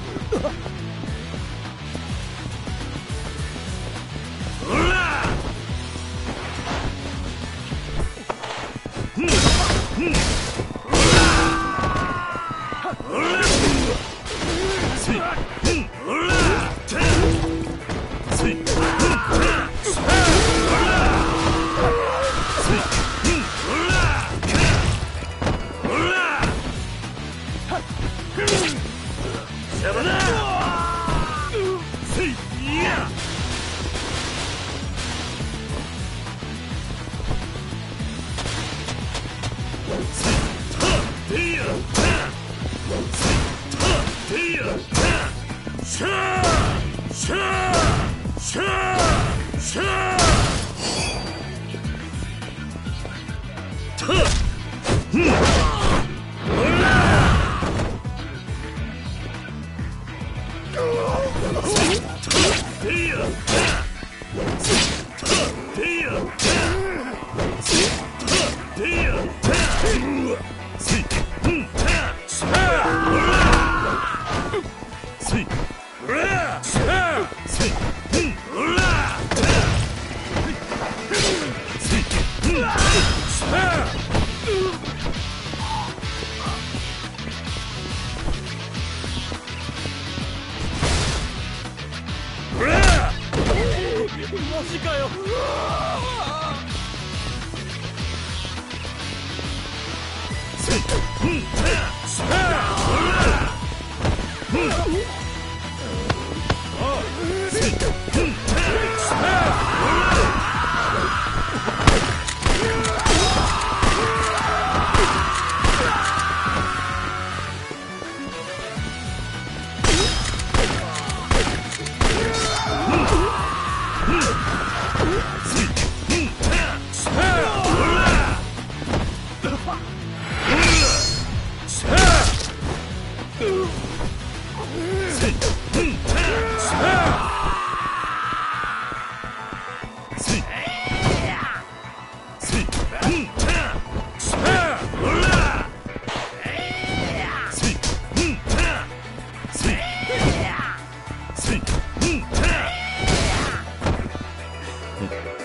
it.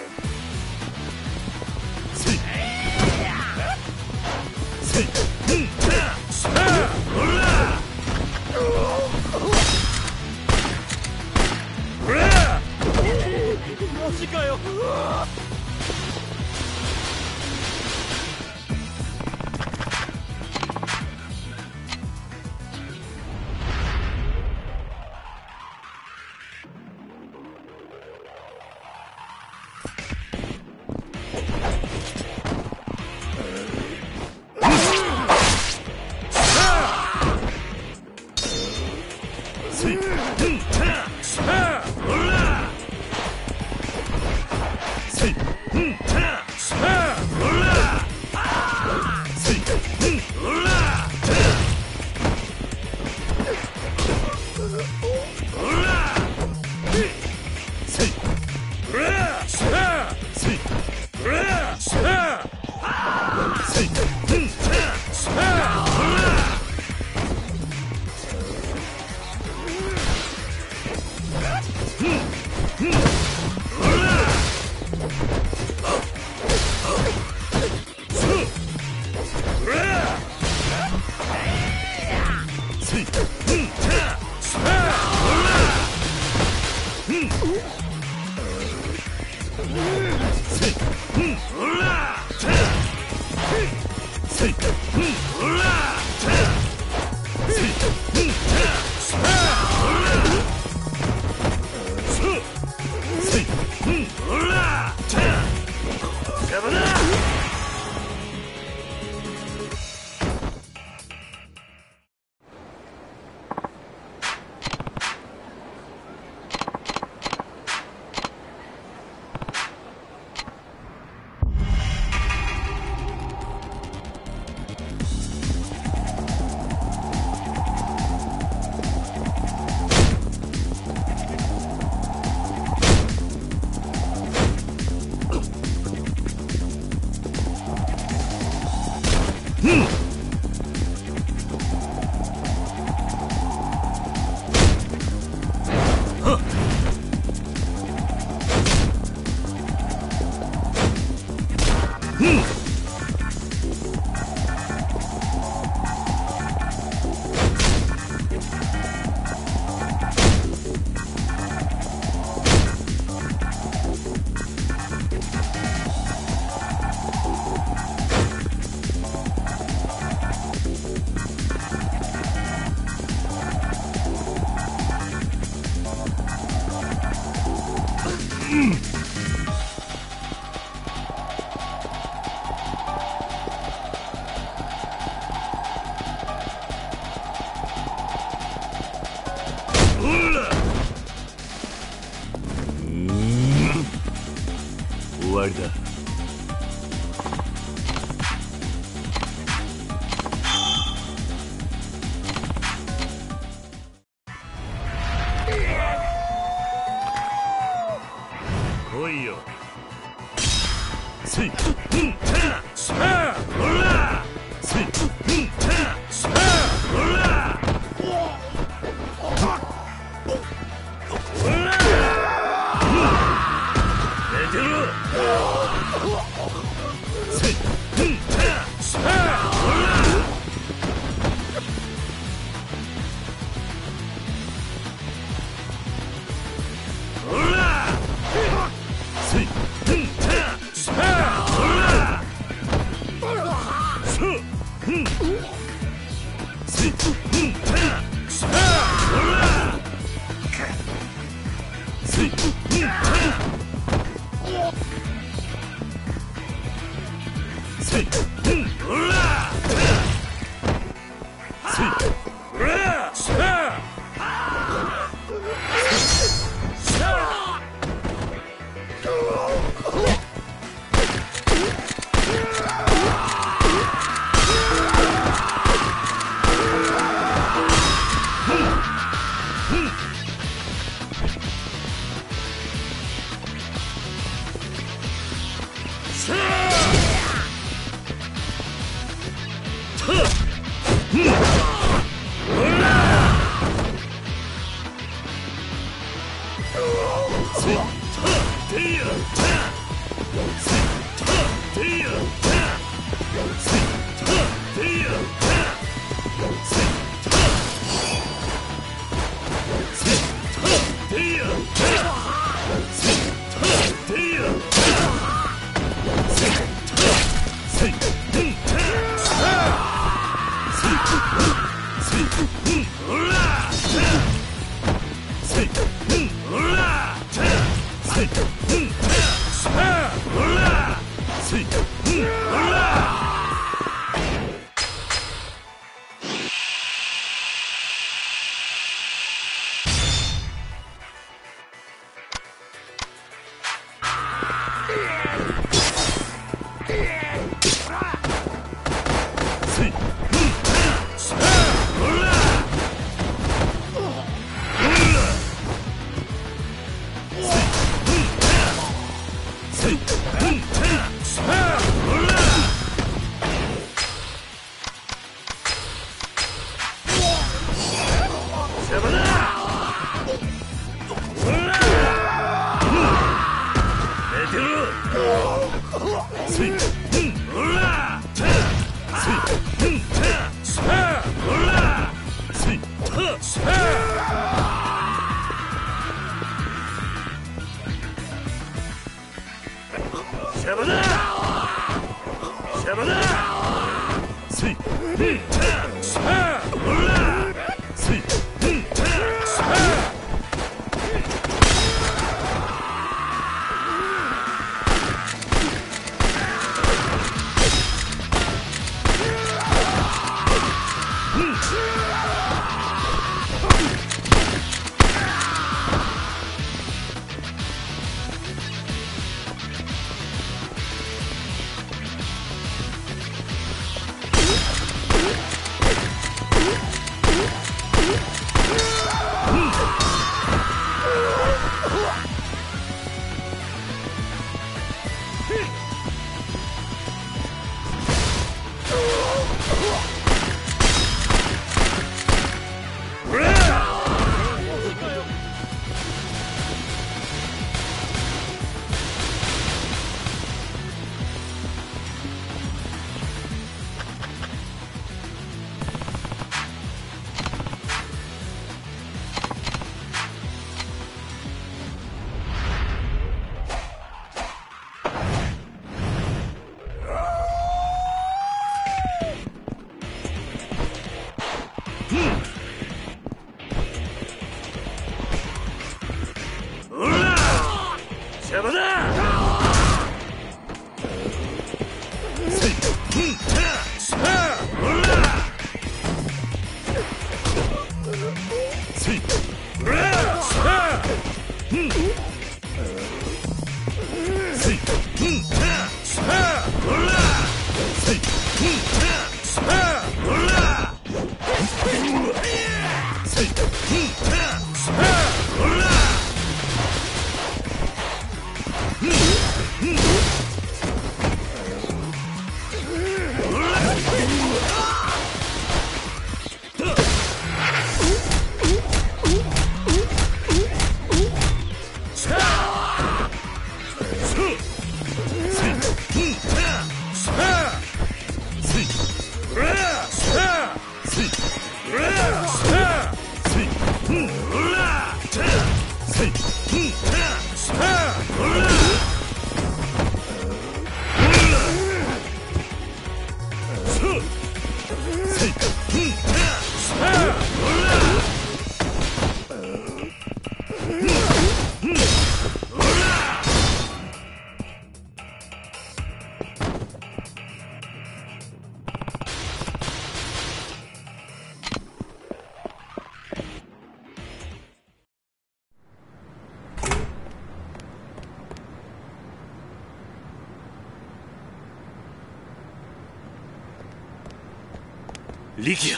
力也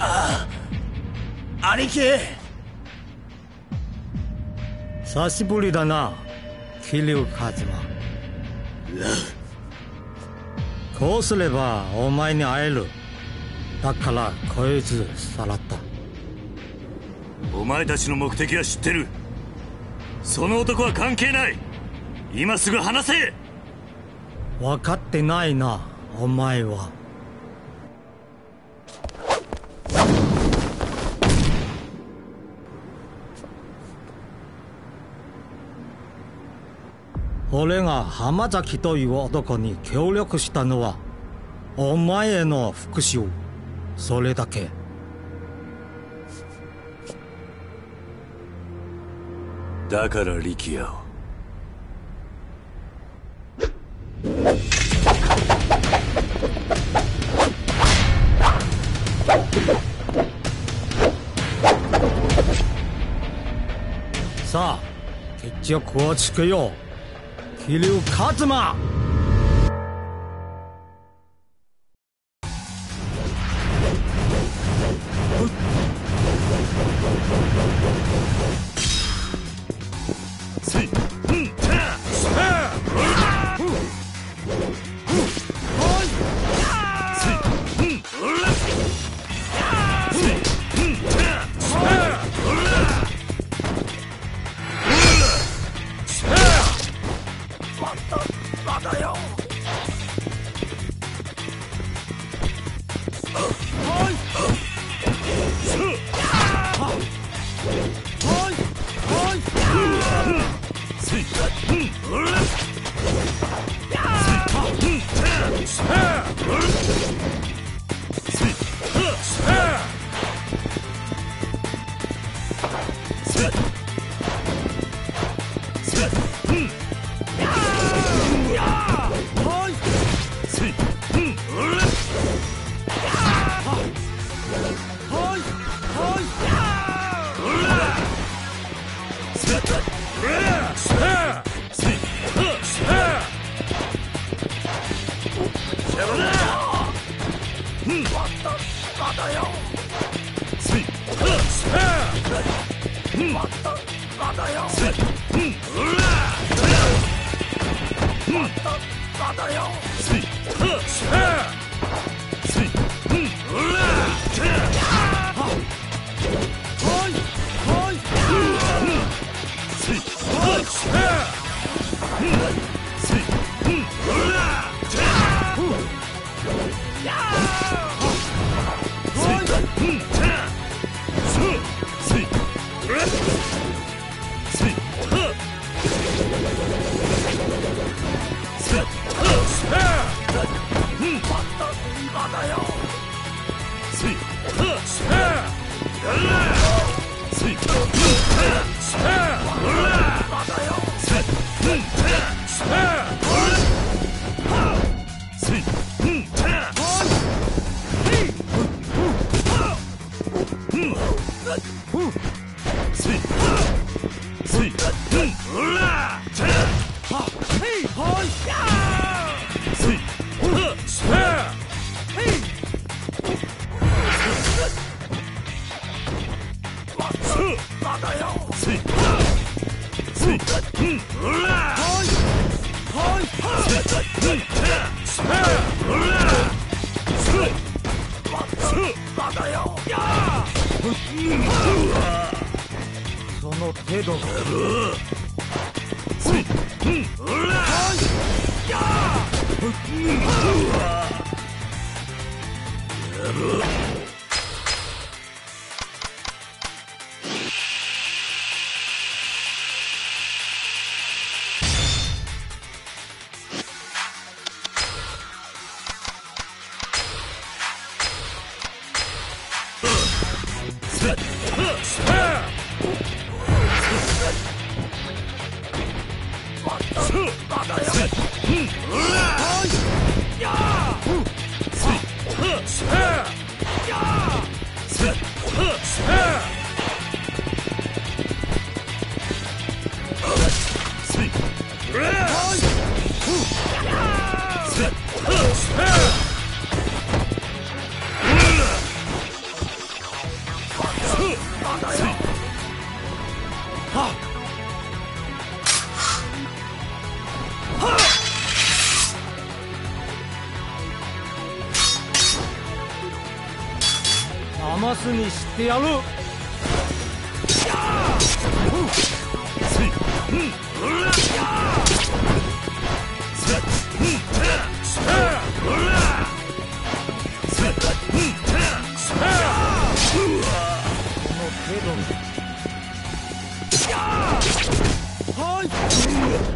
ああ。兄貴。久しぶりだな。桐生一馬こうすればお前に会える。だからこいつさらったお前たちの目的は知ってる。その男は関係ない。今すぐ話せ。分かってないなお前は俺が浜崎という男に協力したのはお前への復讐それだけ。だから力也を。さあ決着をつけよう桐生勝馬の程度騙すにしてやるこ boy!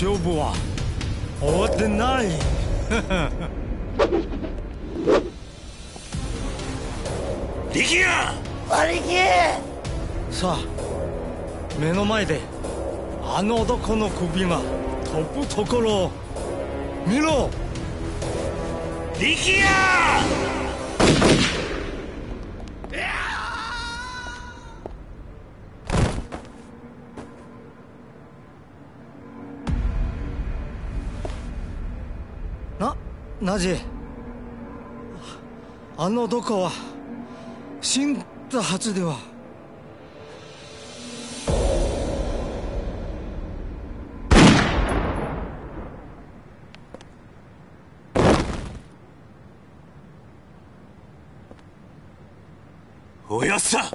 勝負は終わってない。力也！兄貴さあ目の前であの男の首が飛ぶところを見ろ！力也なぜあの男は死んだはずでは。おやっさ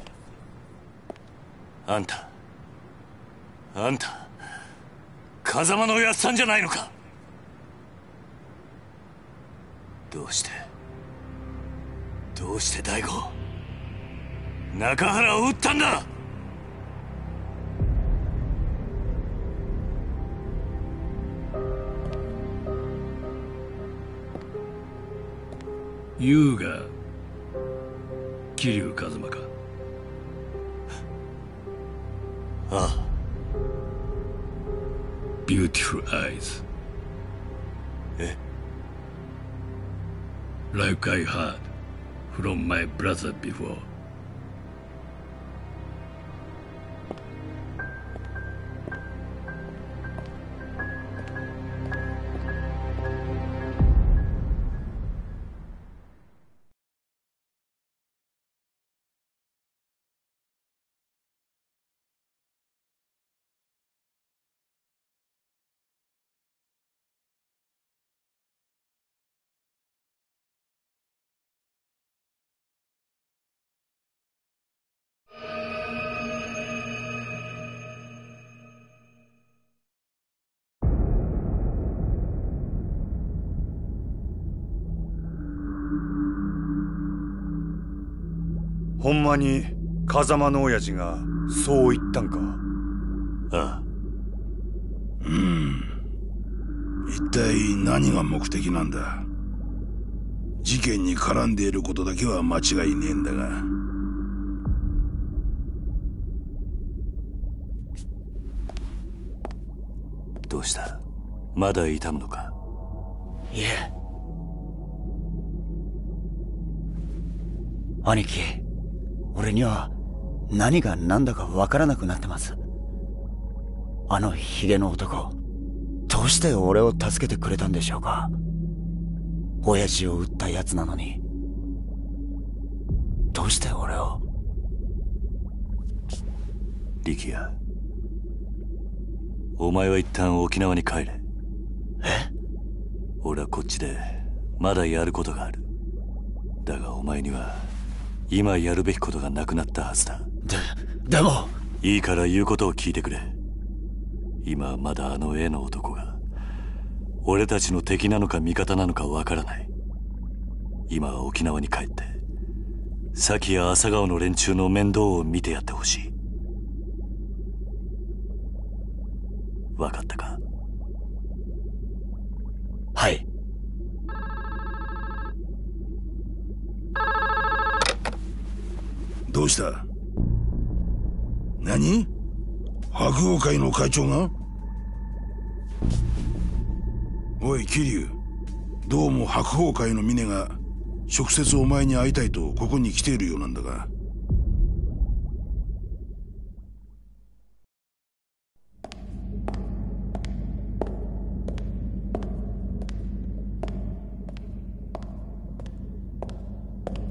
あんたあんた風間のおやっさんじゃないのか。Before ほんまに風間の親父がそう言ったんか？ああ。うん。一体何が目的なんだ？事件に絡んでいることだけは間違いねえんだが。どうした？まだ痛むのか？いえ。兄貴俺には何が何だか分からなくなってます。あのヒゲの男どうして俺を助けてくれたんでしょうか。親父を撃った奴なのに。どうして俺を。力也。お前は一旦沖縄に帰れ。え？俺はこっちでまだやることがある。だがお前には今やるべきことがなくなったはずだ。ででも。いいから言うことを聞いてくれ。今はまだあの絵の男が俺たちの敵なのか味方なのかわからない。今は沖縄に帰って崎や朝顔の連中の面倒を見てやってほしい。分かったか？はいどうした？何？白鵬会の会長が？おい桐生。どうも白鵬会の峰が直接お前に会いたいとここに来ているようなんだが。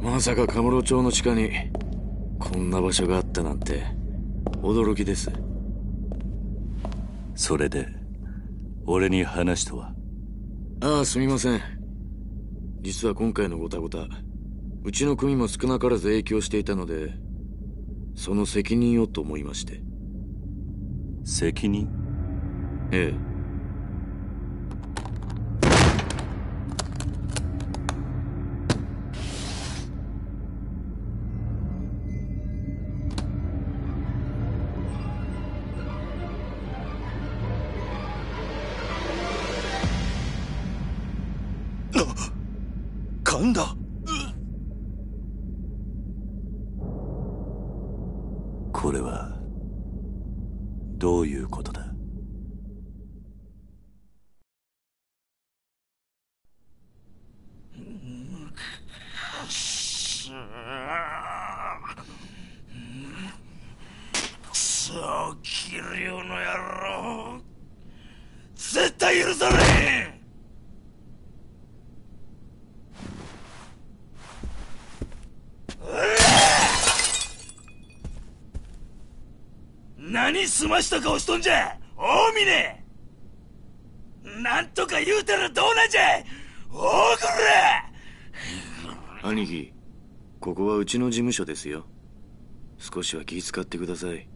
まさかカムロ町の地下にこんな場所があったなんて驚きです。それで俺に話とは？ああすみません。実は今回のごたごたうちの組も少なからず影響していたのでその責任をと思いまして。責任？ええした顔しとんじゃ大峰。なんとか言うたらどうなんじゃ大倉兄貴ここはうちの事務所ですよ。少しは気遣ってください。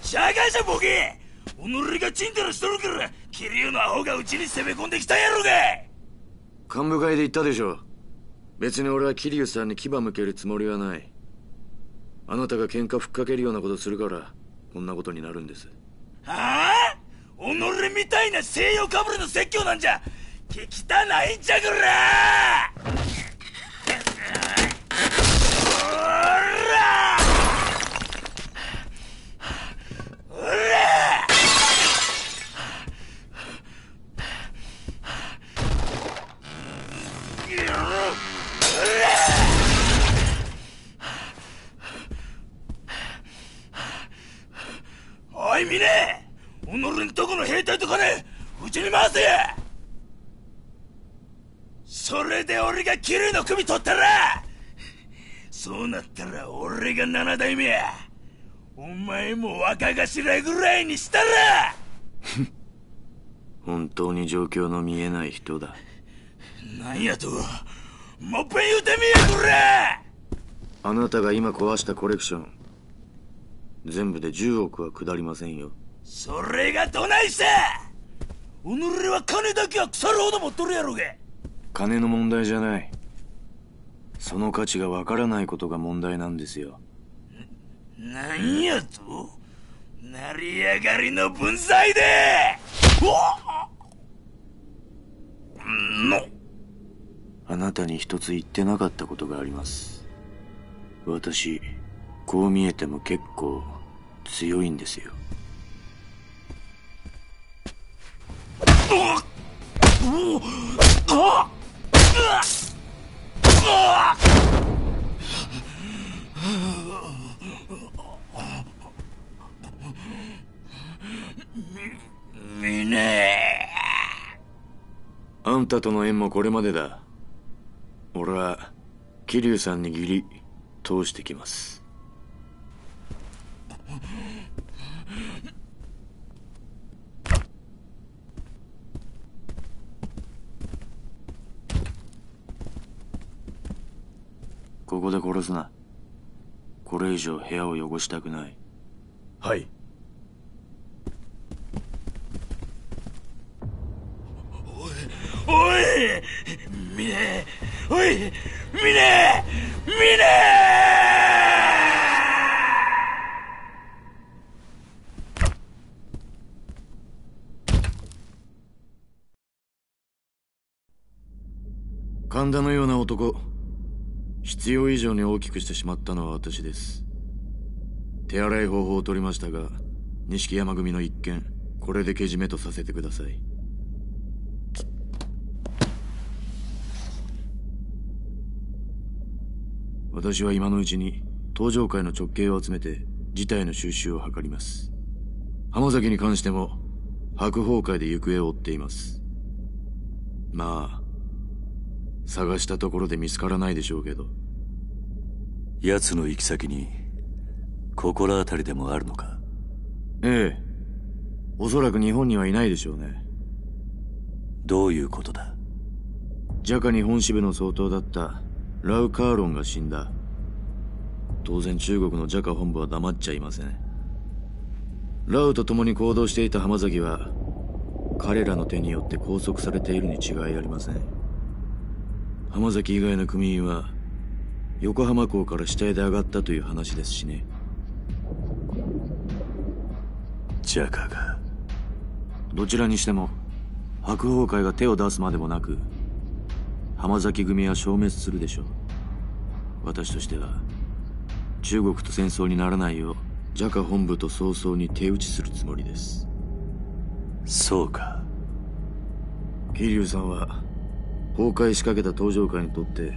しゃがいじゃボケ。己がチンタラしとるから桐生のアホがうちに攻め込んできたやろが。幹部会で言ったでしょ別に俺は桐生さんに牙向けるつもりはない。あなたが喧嘩ふっかけるようなことするからこんなことになるんですはあ己みたいな西洋かぶれの説教なんじゃ。聞きたないんじゃこら！おら！おら！おい峰！己んとこの兵隊と金うちに回せ。やそれで俺が桐生の首取ったらそうなったら俺が七代目や。お前も若頭ぐらいにしたら。本当に状況の見えない人だ。なんやともっぺん言うてみやこらあなたが今壊したコレクション全部で10億は下りませんよそれがどないした己は金だけは腐るほど持っとるやろが金の問題じゃない。その価値がわからないことが問題なんですよ。なんやと？成り上がりの分際で。の。あなたに一つ言ってなかったことがあります。私こう見えても結構強いんですよみねあんたとの縁もこれまでだ俺は桐生さんに義理通してきますここで殺すな。これ以上部屋を汚したくない。はい。おいみねおいみねみね神田のような男必要以上に大きくしてしまったのは私です。手洗い方法を取りましたが錦山組の一件これでけじめとさせてください。私は今のうちに登場会の直系を集めて事態の収拾を図ります。浜崎に関しても白鵬会で行方を追っています。まあ探したところで見つからないでしょうけど。奴の行き先に心当たりでもあるのか？ええ。おそらく日本にはいないでしょうね。どういうことだ？ジャカ日本支部の総統だったラウ・カーロンが死んだ。当然中国のジャカ本部は黙っちゃいません。ラウと共に行動していた浜崎は彼らの手によって拘束されているに違いありません浜崎以外の組員は横浜港から死体で上がったという話ですしね。ジャカが。どちらにしても白鵬会が手を出すまでもなく浜崎組は消滅するでしょう。私としては中国と戦争にならないようジャカ本部と早々に手打ちするつもりです。そうか。桐生さんは崩壊しかけた東上会にとって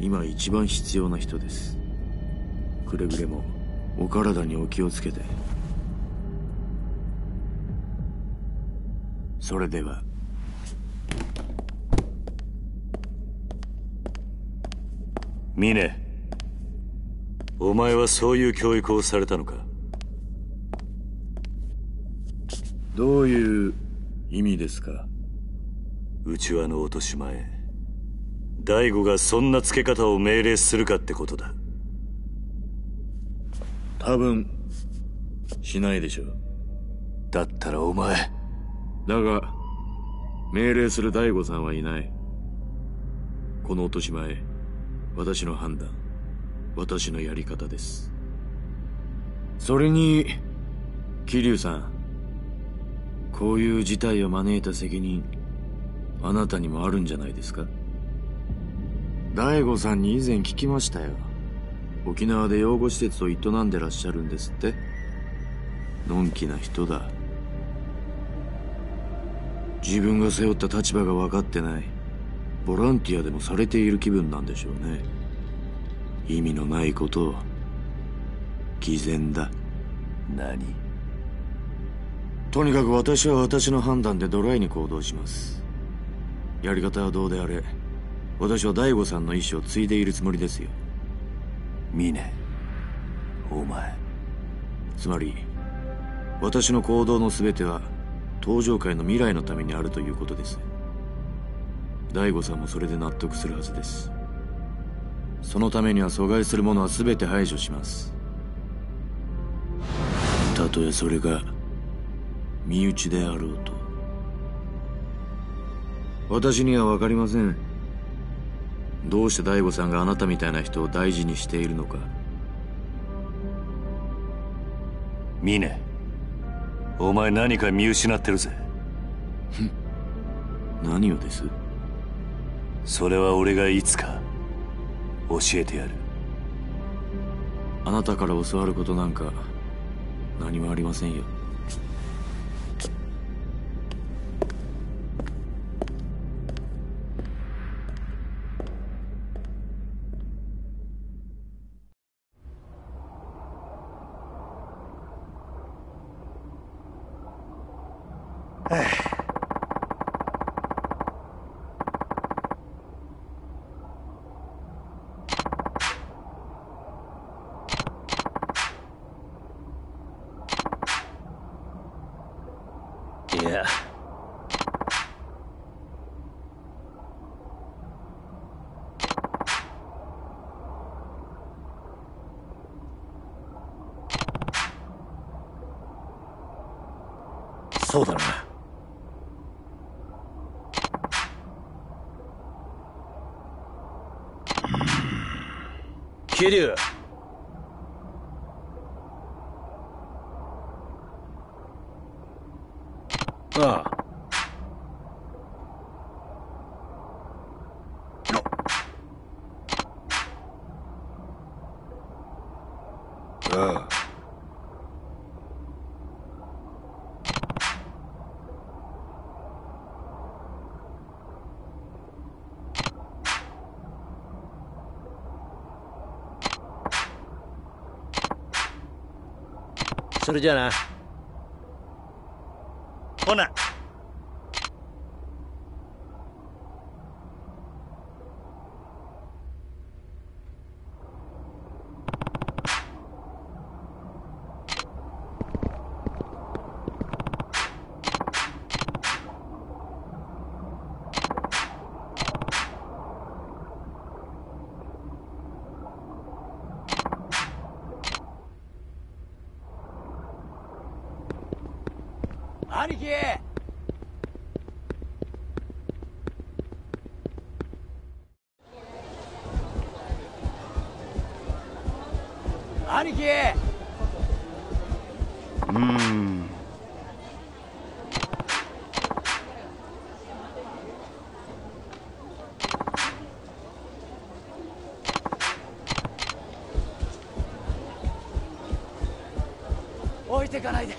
今一番必要な人です。くれぐれもお体にお気をつけて。それでは。峰お前はそういう教育をされたのか？どういう意味ですか？内輪の落とし前大悟がそんな付け方を命令するかってことだ。多分しないでしょう。だったらお前。だが命令する大悟さんはいない。この落とし前私の判断私のやり方です。それに桐生さんこういう事態を招いた責任あなたにもあるんじゃないですか？大悟さんに以前聞きましたよ。沖縄で養護施設を営んでらっしゃるんですって。のんきな人だ。自分が背負った立場が分かってない。ボランティアでもされている気分なんでしょうね。意味のないことを。偽善だ。何？とにかく私は私の判断でドライに行動します。やり方はどうであれ私は大悟さんの意思を継いでいるつもりですよ。峰お前。つまり私の行動の全ては東上界の未来のためにあるということです。大悟さんもそれで納得するはずです。そのためには阻害するものは全て排除します。たとえそれが身内であろうと私には分かりません。どうして大悟さんがあなたみたいな人を大事にしているのか。峰お前何か見失ってるぜ。何をです？それは俺がいつか教えてやる。あなたから教わることなんか何もありませんよ桐生ああああそれじゃあなほな。ていかないで。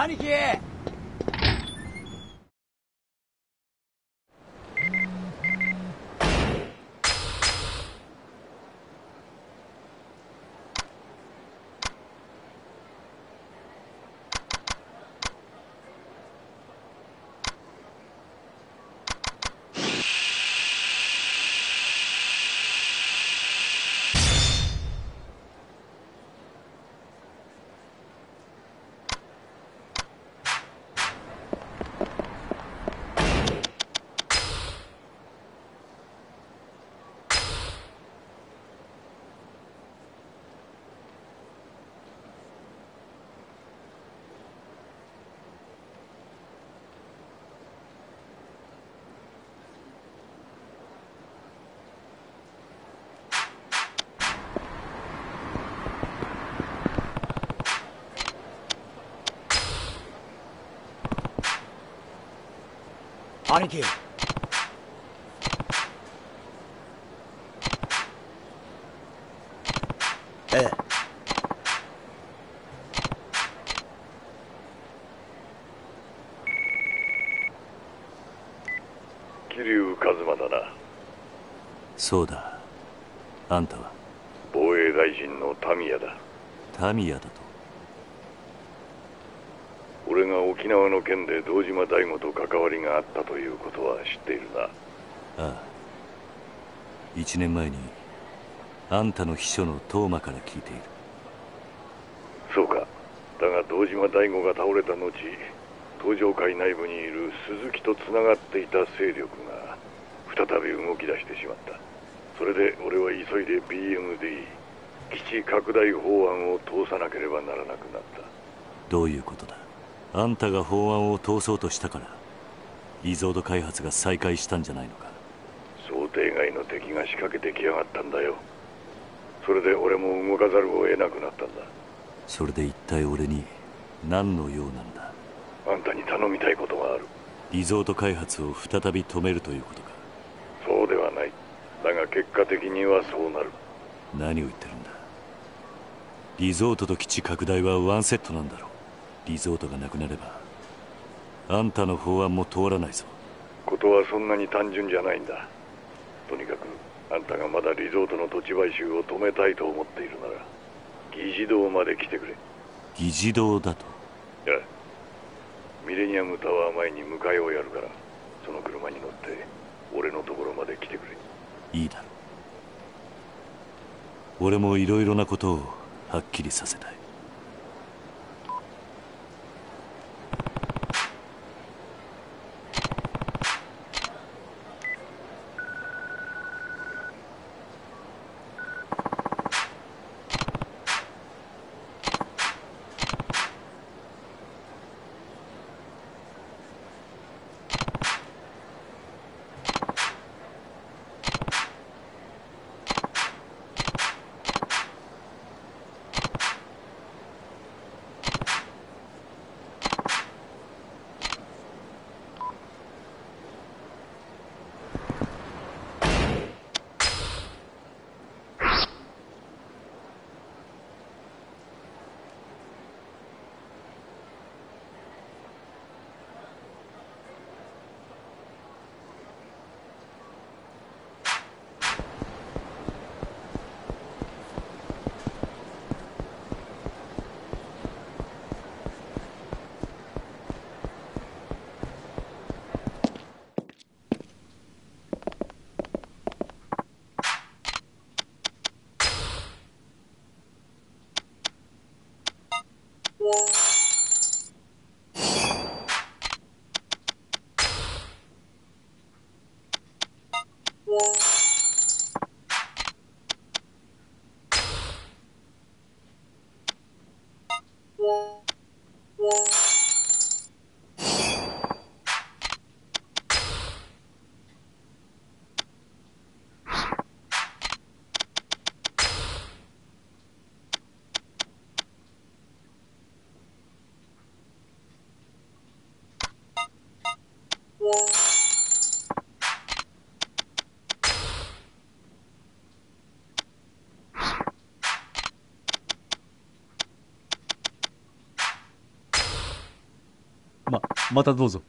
兄貴兄貴。ええ。桐生一馬だな。そうだ。あんたは？防衛大臣のタミヤだ。タミヤだと俺が沖縄の件で堂島大吾と関わりがあったということは知っているな。ああ。一年前にあんたの秘書の東馬から聞いている。そうか。だが堂島大吾が倒れた後東上会内部にいる鈴木とつながっていた勢力が再び動き出してしまった。それで俺は急いで BMD 基地拡大法案を通さなければならなくなった。どういうことだ？あんたが法案を通そうとしたからリゾート開発が再開したんじゃないのか。想定外の敵が仕掛けてきやがったんだよ。それで俺も動かざるを得なくなったんだ。それで一体俺に何の用なんだ。あんたに頼みたいことがある。リゾート開発を再び止めるということか。そうではない。だが結果的にはそうなる。何を言ってるんだ。リゾートと基地拡大はワンセットなんだろリゾートがなくなればあんたの法案も通らないぞ。ことはそんなに単純じゃないんだ。とにかくあんたがまだリゾートの土地買収を止めたいと思っているなら議事堂まで来てくれ。議事堂だと？いやミレニアムタワー前に迎えをやるからその車に乗って俺のところまで来てくれ。いいだろ俺もいろいろなことをはっきりさせたいまたどうぞ。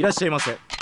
いらっしゃいませ。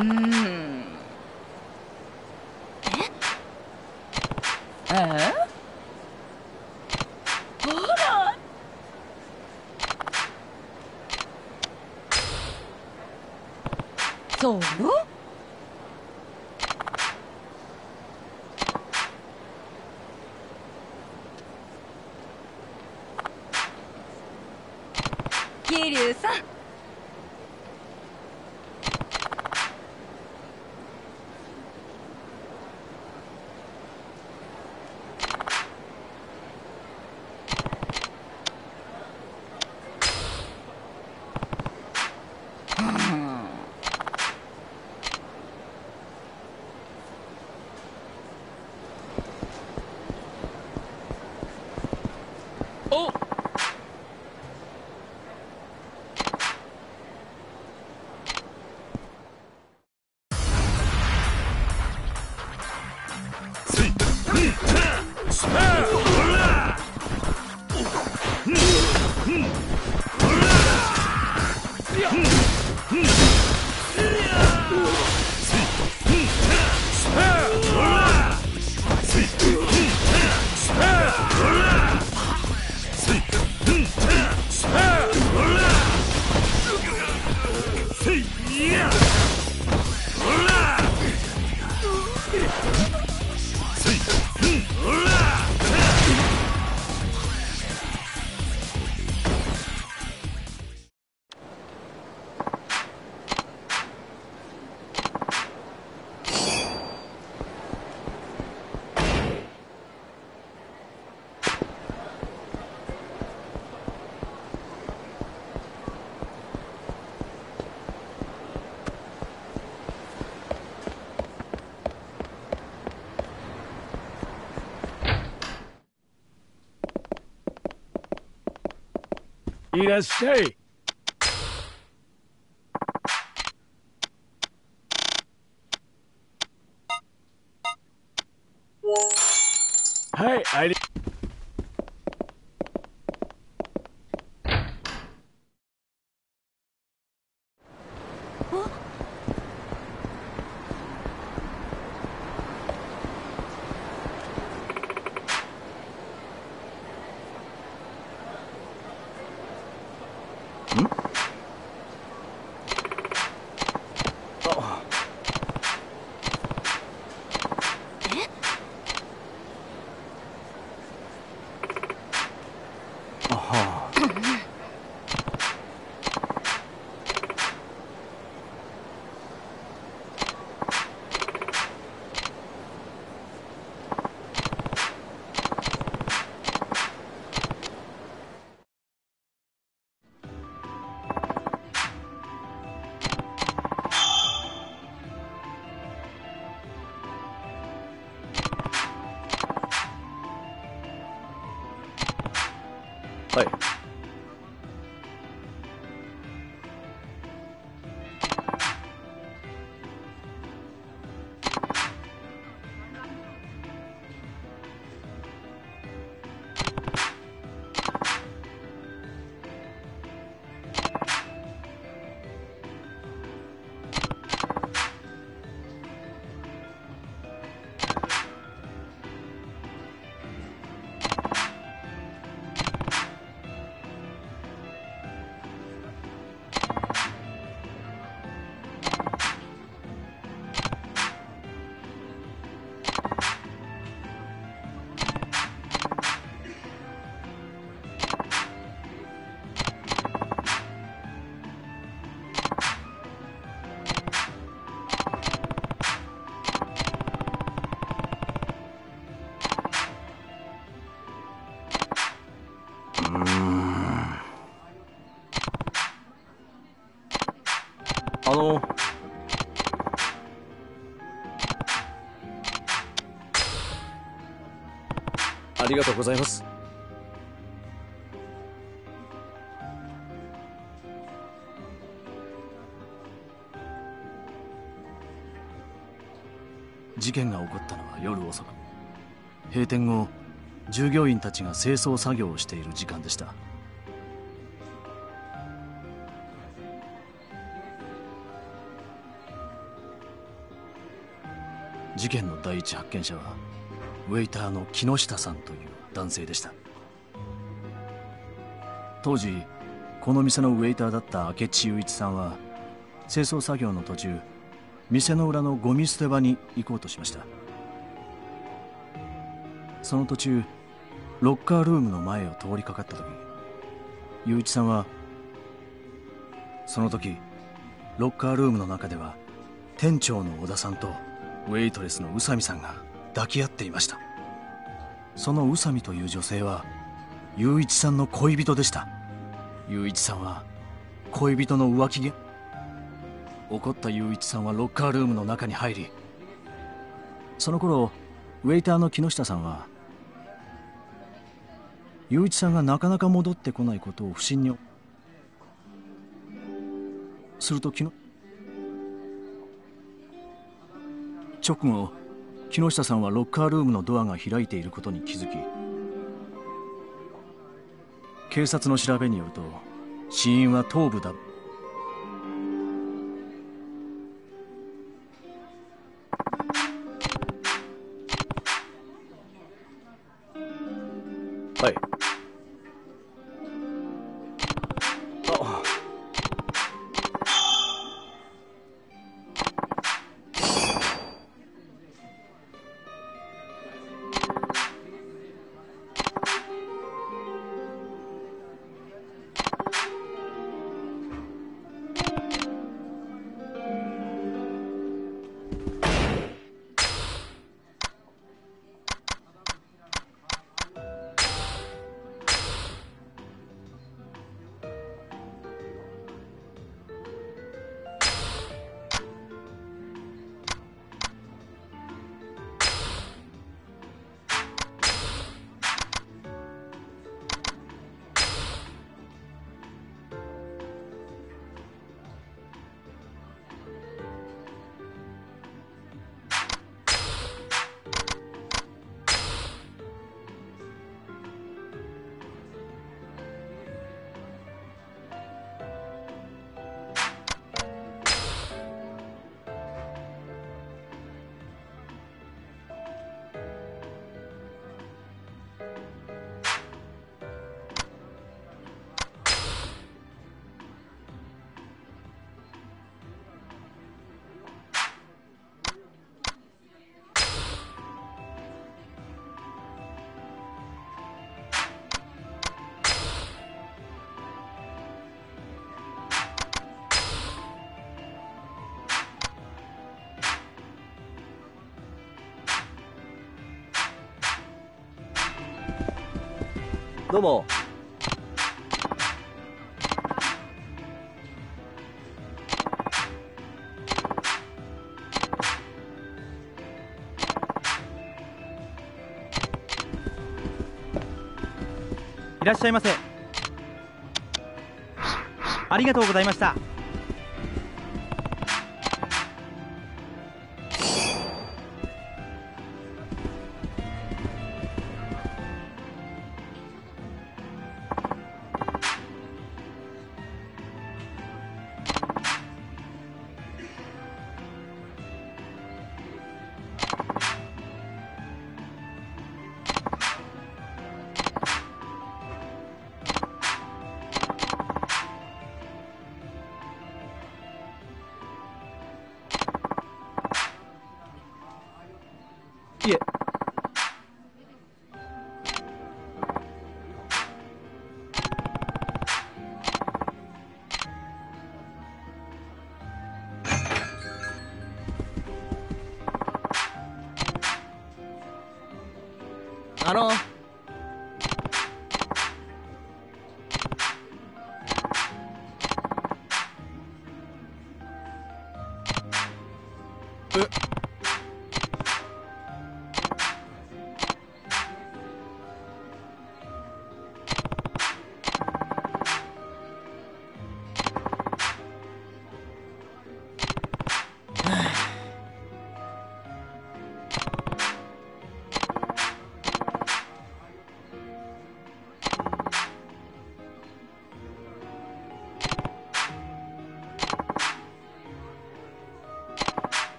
うんえ？え？ほらそう桐生さんいらっしのありがとうございます。事件が起こったのは夜遅く。閉店後従業員たちが清掃作業をしている時間でした。事件の第一発見者はウェイターの木下さんという男性でした。当時この店のウェイターだった明智雄一さんは清掃作業の途中店の裏のゴミ捨て場に行こうとしました。その途中ロッカールームの前を通りかかった時雄一さんはその時ロッカールームの中では店長の小田さんとウェイトレスの宇佐美さんが抱き合っていました。その宇佐美という女性は雄一さんの恋人でした。雄一さんは恋人の浮気げ怒った雄一さんはロッカールームの中に入りその頃ウェイターの木下さんは雄一さんがなかなか戻ってこないことを不審にすると木直後木下さんはロッカールームのドアが開いていることに気づき警察の調べによると死因は頭部だどうも。いらっしゃいませ。ありがとうございました。あ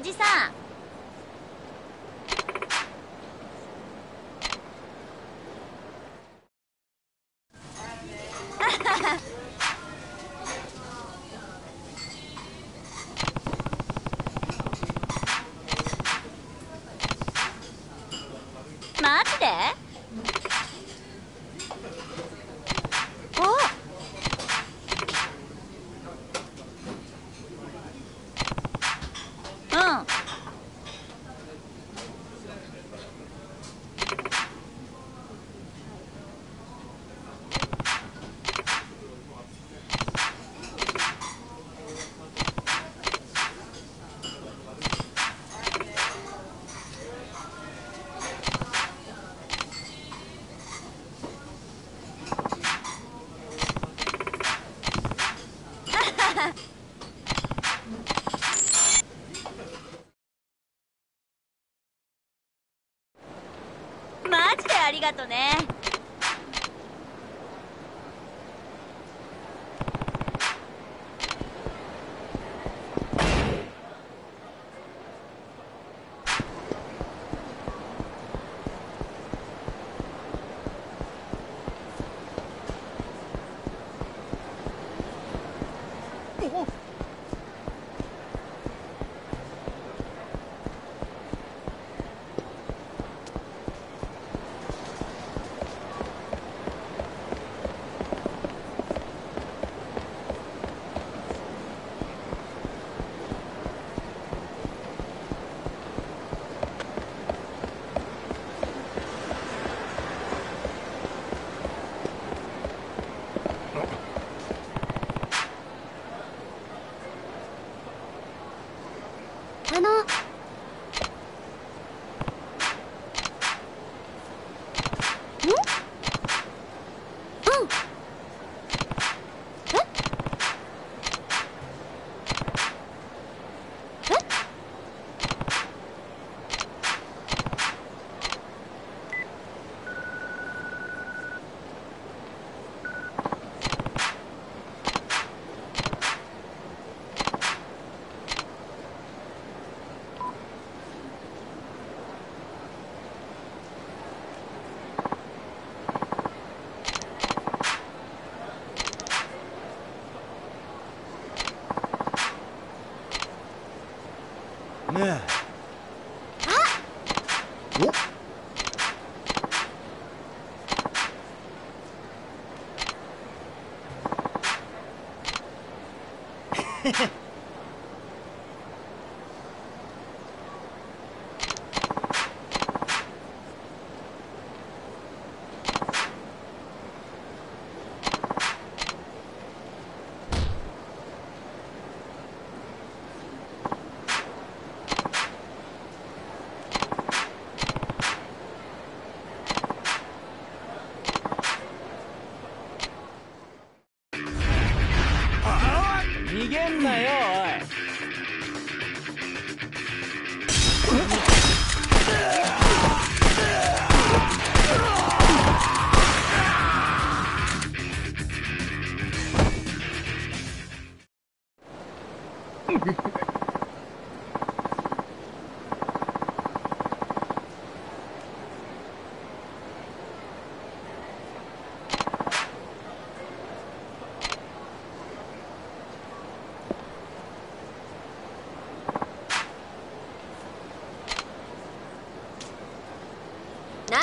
おじさん。ありがとうね。Heh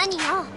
你牛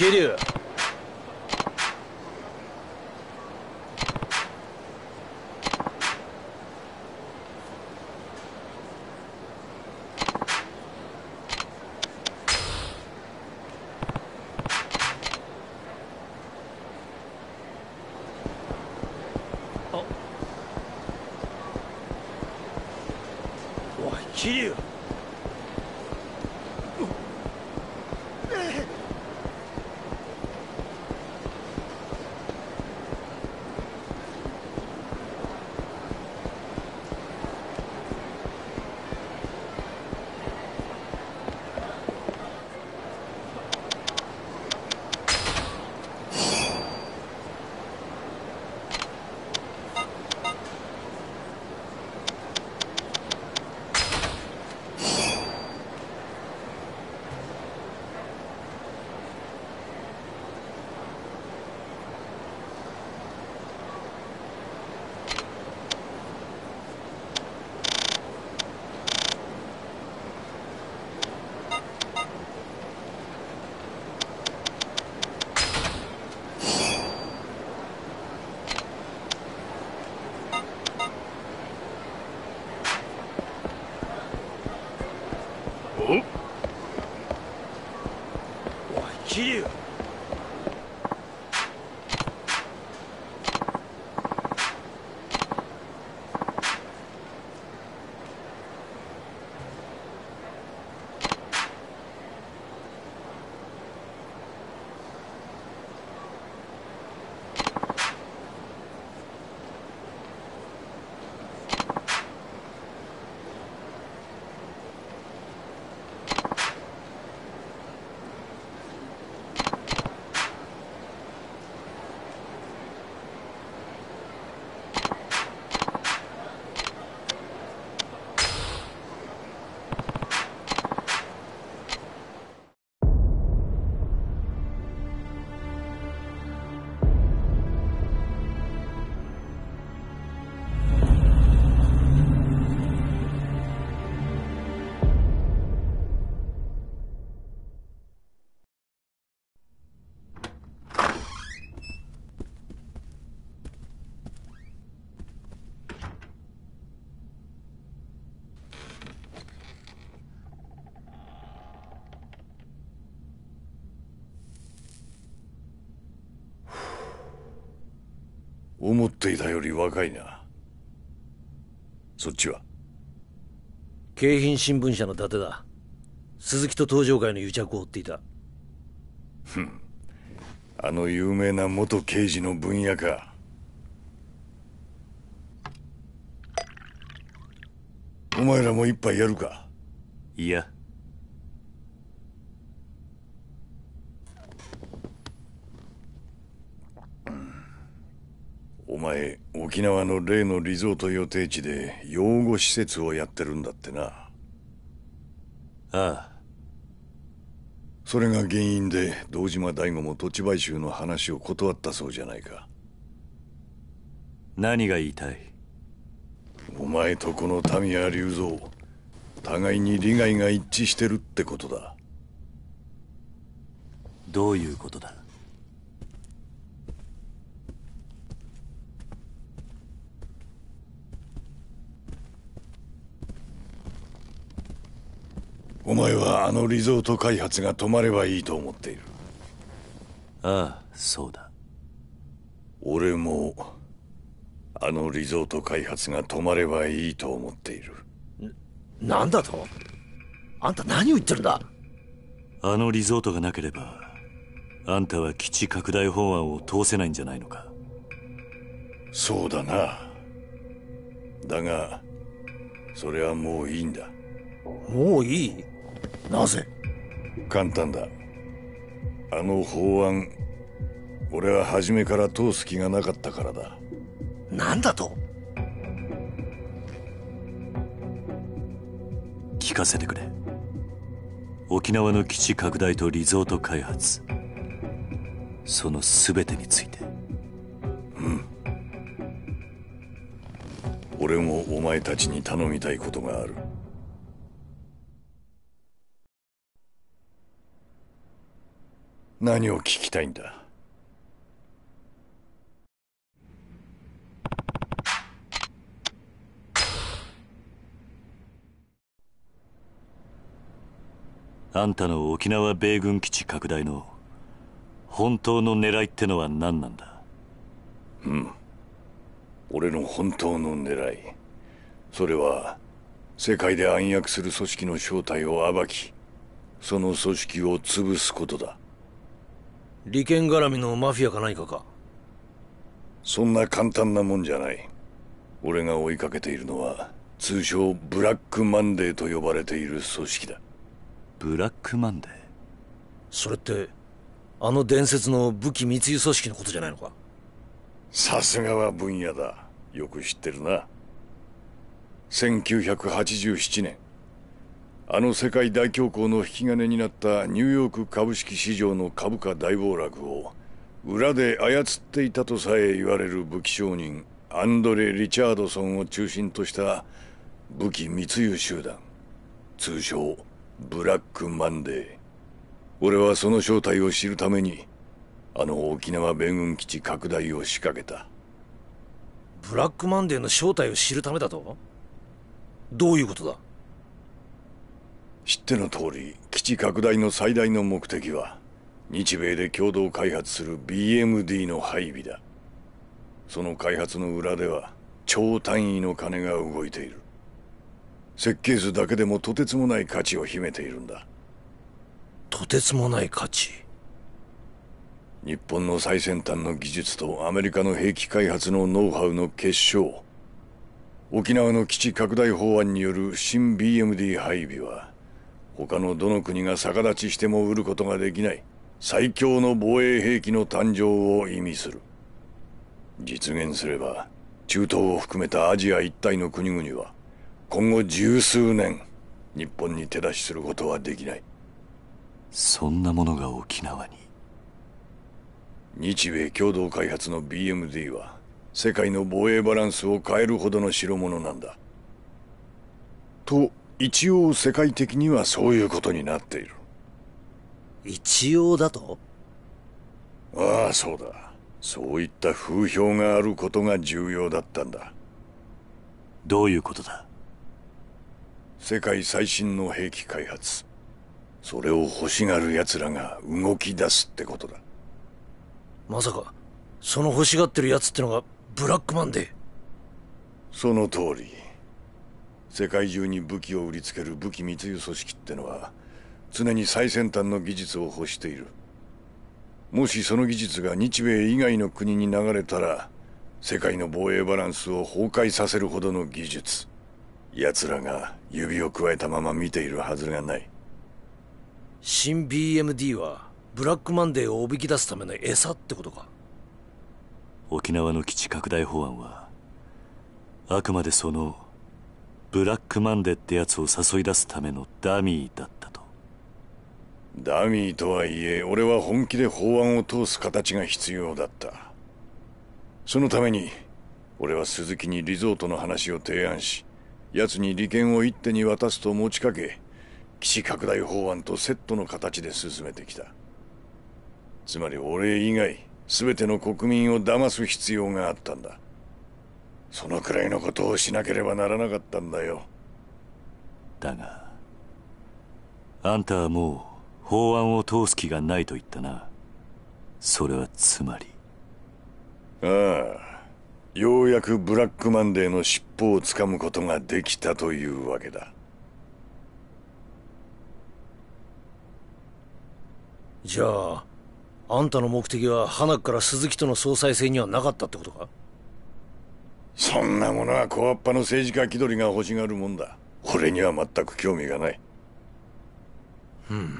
桐生おい桐生。思っていたより若いな。そっちは？京浜新聞社の伊達だ。鈴木と東上会の癒着を追っていた。ふん。あの有名な元刑事の分野か。お前らも一杯やるか？いやお前沖縄の例のリゾート予定地で養護施設をやってるんだってな。ああ。それが原因で堂島大吾も土地買収の話を断ったそうじゃないか。何が言いたい？お前とこの民谷隆三互いに利害が一致してるってことだ。どういうことだお前はあのリゾート開発が止まればいいと思っている。ああそうだ。俺もあのリゾート開発が止まればいいと思っている。なんだと？あんた何を言ってるんだ？あのリゾートがなければあんたは基地拡大法案を通せないんじゃないのか？そうだな。だがそれはもういいんだ。もういい？なぜ？簡単だ。あの法案俺は初めから通す気がなかったからだ。なんだと？聞かせてくれ。沖縄の基地拡大とリゾート開発。その全てについて。うん。俺もお前たちに頼みたいことがある何を聞きたいんだ？あんたの沖縄米軍基地拡大の本当の狙いってのは何なんだ？うん。俺の本当の狙い。それは世界で暗躍する組織の正体を暴きその組織を潰すことだ利権絡みのマフィアか何かか？そんな簡単なもんじゃない。俺が追いかけているのは通称ブラックマンデーと呼ばれている組織だ。ブラックマンデー？それってあの伝説の武器密輸組織のことじゃないのか？さすがはブン屋だ。よく知ってるな。1987年あの世界大恐慌の引き金になったニューヨーク株式市場の株価大暴落を裏で操っていたとさえ言われる武器商人アンドレ・リチャードソンを中心とした武器密輸集団通称ブラックマンデー。俺はその正体を知るためにあの沖縄米軍基地拡大を仕掛けた。ブラックマンデーの正体を知るためだと？どういうことだ？知っての通り基地拡大の最大の目的は日米で共同開発する BMD の配備だ。その開発の裏では超単位の金が動いている。設計図だけでもとてつもない価値を秘めているんだ。とてつもない価値？日本の最先端の技術とアメリカの兵器開発のノウハウの結晶。沖縄の基地拡大法案による新 BMD 配備は他のどの国が逆立ちしても売ることができない。最強の防衛兵器の誕生を意味する。実現すれば中東を含めたアジア一帯の国々は今後十数年日本に手出しすることはできない。そんなものが沖縄に。日米共同開発の BMD は世界の防衛バランスを変えるほどの代物なんだ。と一応世界的にはそういうことになっている。一応だと？ああそうだ。そういった風評があることが重要だったんだ。どういうことだ？世界最新の兵器開発。それを欲しがる奴らが動き出すってことだ。まさかその欲しがってる奴ってのがブラックマンデーその通り世界中に武器を売りつける武器密輸組織ってのは常に最先端の技術を欲している。もしその技術が日米以外の国に流れたら世界の防衛バランスを崩壊させるほどの技術奴らが指を加えたまま見ているはずがない。新 BMD はブラックマンデーをおびき出すための餌ってことか。沖縄の基地拡大法案はあくまでそのブラックマンデーってやつを誘い出すためのダミーだったと。ダミーとはいえ俺は本気で法案を通す形が必要だった。そのために俺は鈴木にリゾートの話を提案し奴に利権を一手に渡すと持ちかけ基地拡大法案とセットの形で進めてきた。つまり俺以外全ての国民を騙す必要があったんだ。そのくらいのことをしなければならなかったんだよ。だがあんたはもう法案を通す気がないと言ったな。それはつまり。ああようやくブラックマンデーの尻尾をつかむことができたというわけだ。じゃああんたの目的は花から鈴木との総裁選にはなかったってことか？そんなものは小っぱの政治家気取りが欲しがるもんだ。俺には全く興味がない。うん。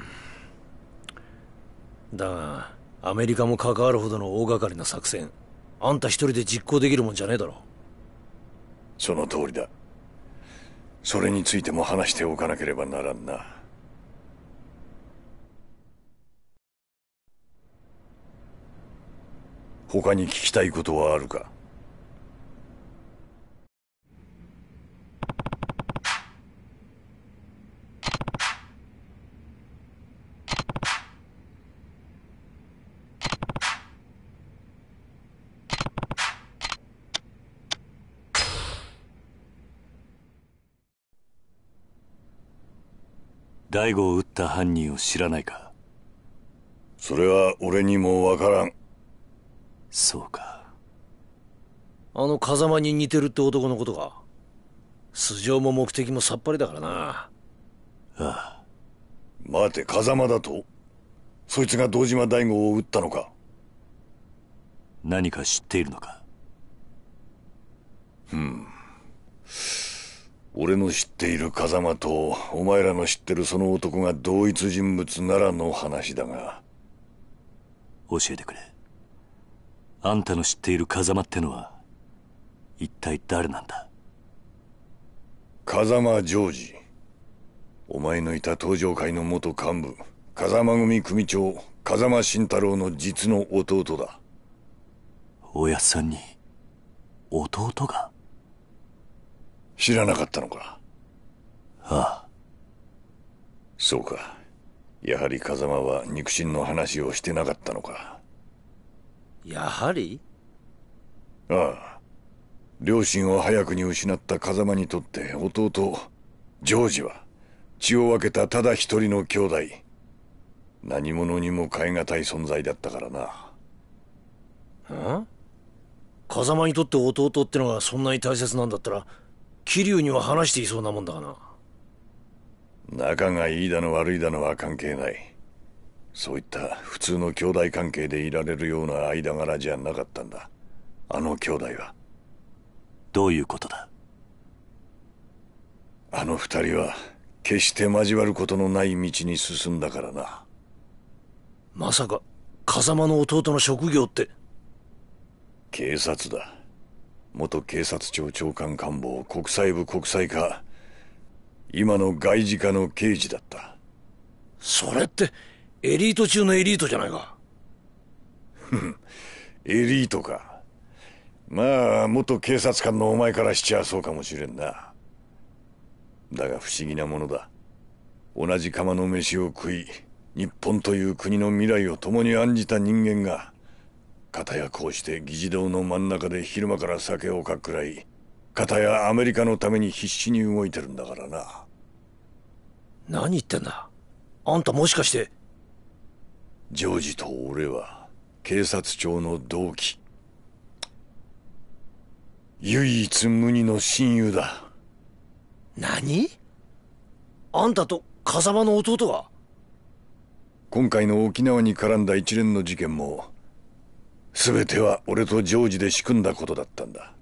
だがアメリカも関わるほどの大掛かりな作戦あんた一人で実行できるもんじゃねえだろ。その通りだ。それについても話しておかなければならんな。他に聞きたいことはあるか？大悟を撃った犯人を知らないか？それは俺にもわからん。そうか。あの風間に似てるって男のことか？素性も目的もさっぱりだからな。ああ。待て風間だと？そいつが堂島大吾を撃ったのか？何か知っているのか？うん俺の知っている風間とお前らの知ってるその男が同一人物ならの話だが。教えてくれ。あんたの知っている風間ってのは一体誰なんだ？風間ジョージ。お前のいた東上会の元幹部風間組組長風間慎太郎の実の弟だ。おやっさんに弟が？知らなかったのか？ああ。そうか。やはり風間は肉親の話をしてなかったのか？やはり？ああ。両親を早くに失った風間にとって弟ジョージは血を分けたただ一人の兄弟。何者にも代え難い存在だったからな。ん風間にとって弟ってのがそんなに大切なんだったら桐生には話していそうなもんだがな。仲がいいだの悪いだのは関係ない。そういった普通の兄弟関係でいられるような間柄じゃなかったんだ。あの兄弟は。どういうことだ？あの二人は決して交わることのない道に進んだからな。まさか風間の弟の職業って。警察だ元警察庁長官官房国際部国際課今の外事課の刑事だった。それってエリート中のエリートじゃないか。エリートか。まあ元警察官のお前からしちゃそうかもしれんな。だが不思議なものだ。同じ釜の飯を食い日本という国の未来を共に案じた人間が片やこうして議事堂の真ん中で昼間から酒をかっくらい片やアメリカのために必死に動いてるんだからな。何言ってんだ？あんたもしかして。ジョージと俺は警察庁の同期。唯一無二の親友だ。何？あんたと風間の弟が？今回の沖縄に絡んだ一連の事件も全ては俺とジョージで仕組んだことだったんだ。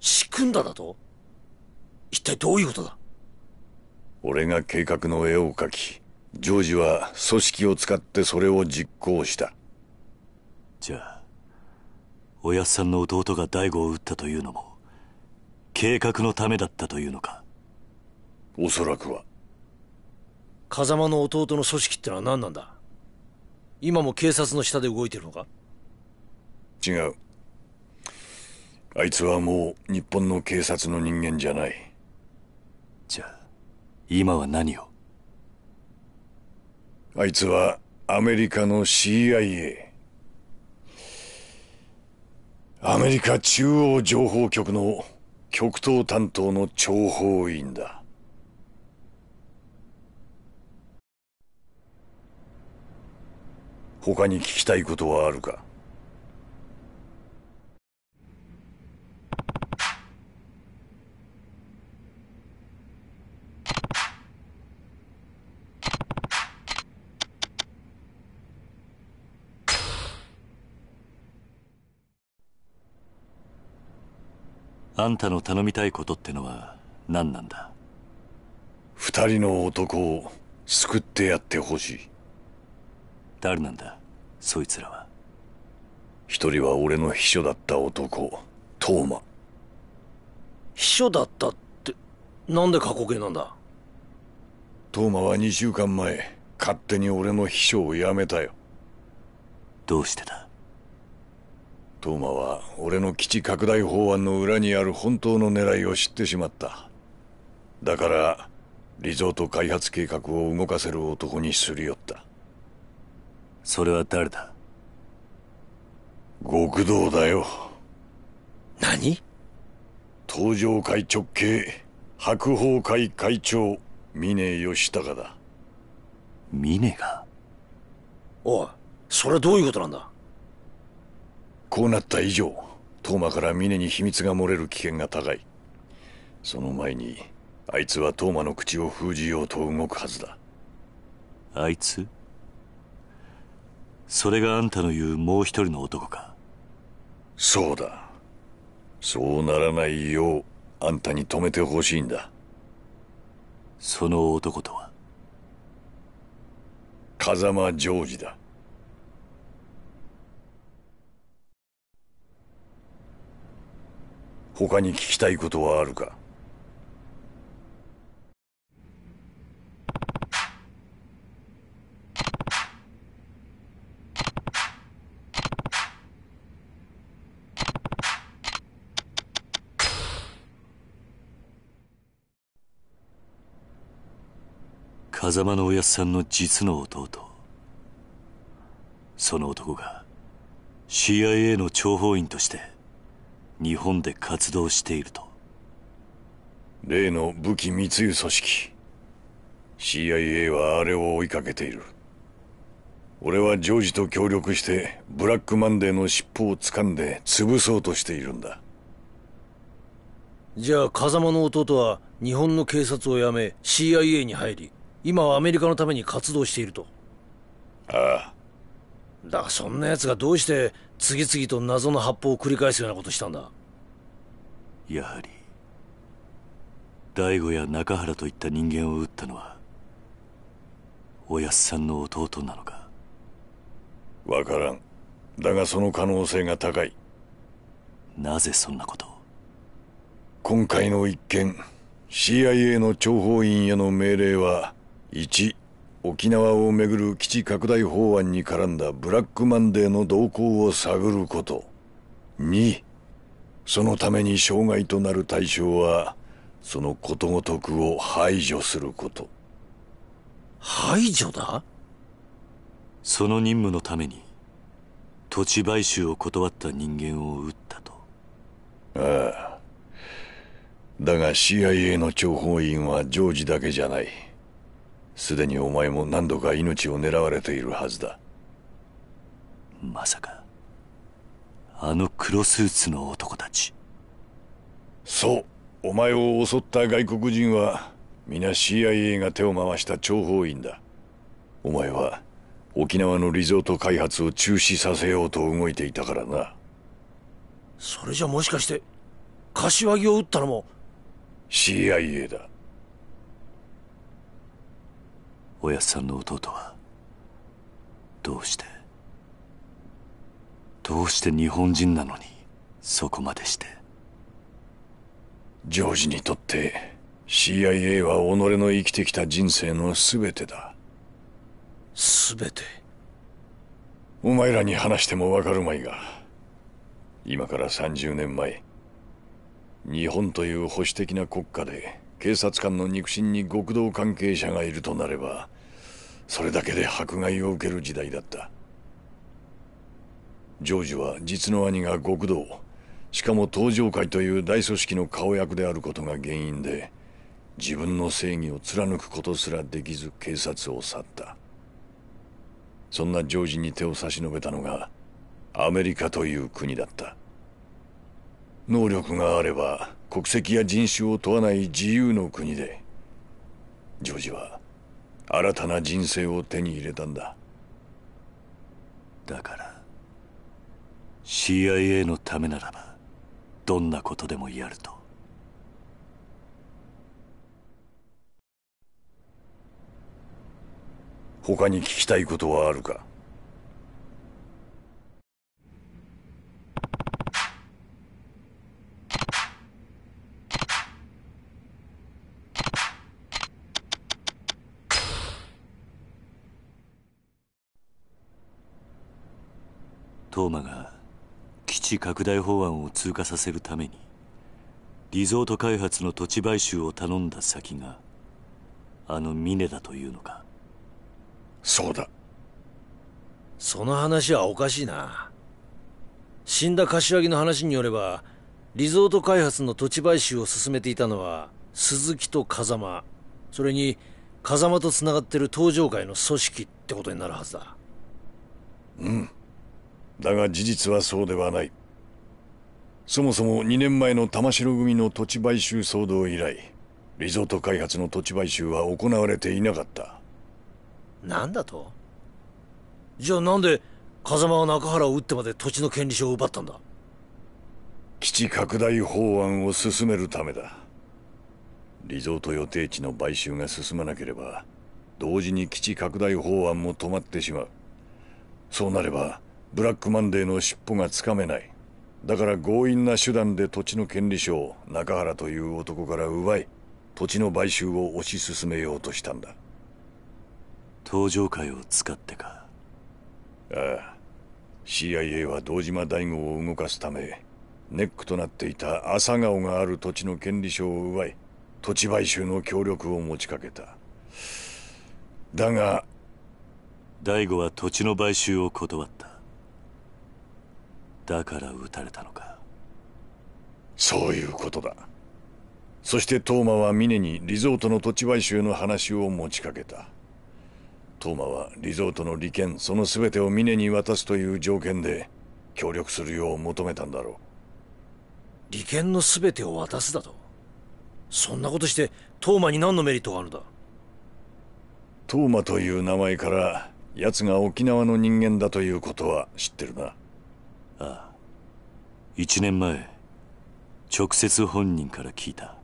仕組んだだと？一体どういうことだ？俺が計画の絵を描きジョージは組織を使ってそれを実行した。じゃあおやっさんの弟が大悟を撃ったというのも計画のためだったというのか？おそらくは。風間の弟の組織ってのは何なんだ？今も警察の下で動いてるのか？違う。あいつはもう日本の警察の人間じゃない。じゃあ今は何を？あいつはアメリカの CIA アメリカ中央情報局の極東担当の諜報員だ。他に聞きたいことはあるか？あんたの頼みたいことってのは何なんだ？二人の男を救ってやってほしい。誰なんだ？そいつらは。一人は俺の秘書だった男トーマ。秘書だったってなんで過去形なんだ？トーマは2週間前勝手に俺の秘書を辞めたよ。どうしてだ？トーマは俺の基地拡大法案の裏にある本当の狙いを知ってしまった。だからリゾート開発計画を動かせる男にすり寄った。それは誰だ？極道だよ何？東上会直系白鵬会会長峰義高だ。峰が？おいそれはどういうことなんだ？こうなった以上東馬から峰に秘密が漏れる危険が高い。その前にあいつは東馬の口を封じようと動くはずだ。あいつ？それがあんたの言うもう一人の男か。そうだそうならないようあんたに止めてほしいんだ。その男とは？風間ジョージだ。他に聞きたいことはあるか？風間のおやっさんの実の弟。その男が CIA の諜報員として日本で活動していると。例の武器密輸組織。CIA はあれを追いかけている。俺はジョージと協力してブラックマンデーの尻尾を掴んで潰そうとしているんだ。じゃあ風間の弟は日本の警察を辞め CIA に入り今はアメリカのために活動していると。ああ。だがそんな奴がどうして次々と謎の発砲を繰り返すようなことしたんだ？やはり大悟や中原といった人間を撃ったのはおやっさんの弟なのか？わからん。だがその可能性が高い。なぜそんなことを？今回の一件 CIA の諜報員への命令は1沖縄をめぐる基地拡大法案に絡んだブラックマンデーの動向を探ること。2そのために障害となる対象はそのことごとくを排除すること。排除だ？その任務のために土地買収を断った人間を撃ったと。ああ。だが CIA の諜報員はジョージだけじゃないすでにお前も何度か命を狙われているはずだ。まさかあの黒スーツの男たち。そうお前を襲った外国人は皆 CIA が手を回した諜報員だ。お前は沖縄のリゾート開発を中止させようと動いていたからな。それじゃもしかして柏木を撃ったのも。CIA だおやっさんの弟はどうしてどうして日本人なのにそこまでして。ジョージにとって CIA は己の生きてきた人生の全てだ。全て？お前らに話してもわかるまいが今から30年前日本という保守的な国家で警察官の肉親に極道関係者がいるとなればそれだけで迫害を受ける時代だった。ジョージは実の兄が極道しかも東上会という大組織の顔役であることが原因で自分の正義を貫くことすらできず警察を去った。そんなジョージに手を差し伸べたのがアメリカという国だった。能力があれば国籍や人種を問わない自由の国でジョージは新たな人生を手に入れたんだ。だから CIA のためならばどんなことでもやると。他に聞きたいことはあるか？東馬が基地拡大法案を通過させるためにリゾート開発の土地買収を頼んだ先があの峰だというのか。そうだ。その話はおかしいな。死んだ柏木の話によればリゾート開発の土地買収を進めていたのは鈴木と風間。それに風間と繋がってる登場会の組織ってことになるはずだ。うんだが事実はそうではない。そもそも2年前の玉城組の土地買収騒動以来リゾート開発の土地買収は行われていなかった。なんだと？じゃあなんで風間は中原を撃ってまで土地の権利書を奪ったんだ？基地拡大法案を進めるためだ。リゾート予定地の買収が進まなければ同時に基地拡大法案も止まってしまう。そうなればブラックマンデーの尻尾がつかめない。だから強引な手段で土地の権利書を中原という男から奪い土地の買収を推し進めようとしたんだ。登場会を使ってか。ああ。CIA は堂島大吾を動かすためネックとなっていた朝顔がある土地の権利書を奪い土地買収の協力を持ちかけた。だが大吾は土地の買収を断っただから撃たれたのか？そういうことだ。そしてトーマは峰にリゾートの土地買収の話を持ちかけた。トーマはリゾートの利権その全てを峰に渡すという条件で協力するよう求めたんだろう。利権の全てを渡すだと？そんなことしてトーマに何のメリットがあるんだ？トーマという名前から奴が沖縄の人間だということは知ってるな1年前直接本人から聞いた。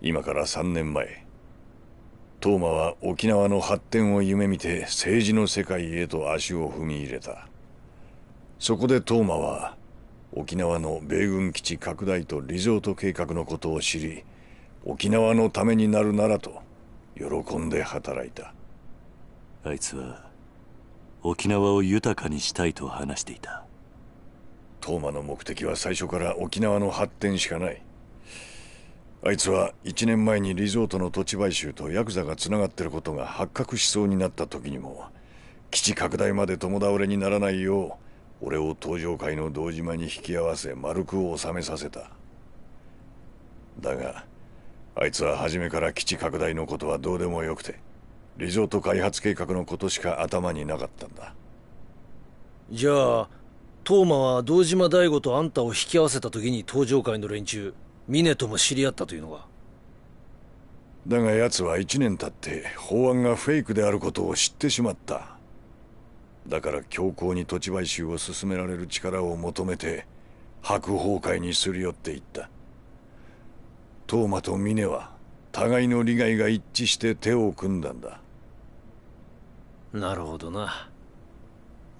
今から3年前トーマは沖縄の発展を夢見て政治の世界へと足を踏み入れた。そこでトーマは沖縄の米軍基地拡大とリゾート計画のことを知り沖縄のためになるならと喜んで働いた。あいつは沖縄を豊かにしたいと話していた。トーマの目的は最初から沖縄の発展しかない。あいつは1年前にリゾートの土地買収とヤクザがつながってることが発覚しそうになった時にも基地拡大まで共倒れにならないよう俺を登場界の堂島に引き合わせ丸く収めさせた。だがあいつは初めから基地拡大のことはどうでもよくてリゾート開発計画のことしか頭になかったんだ。じゃあトーマは堂島大吾とあんたを引き合わせた時に登場界の連中峰とも知り合ったというのか？だが奴は1年経って法案がフェイクであることを知ってしまった。だから強硬に土地買収を進められる力を求めて白崩壊にすり寄っていった。トーマと峰は互いの利害が一致して手を組んだんだ。なるほどな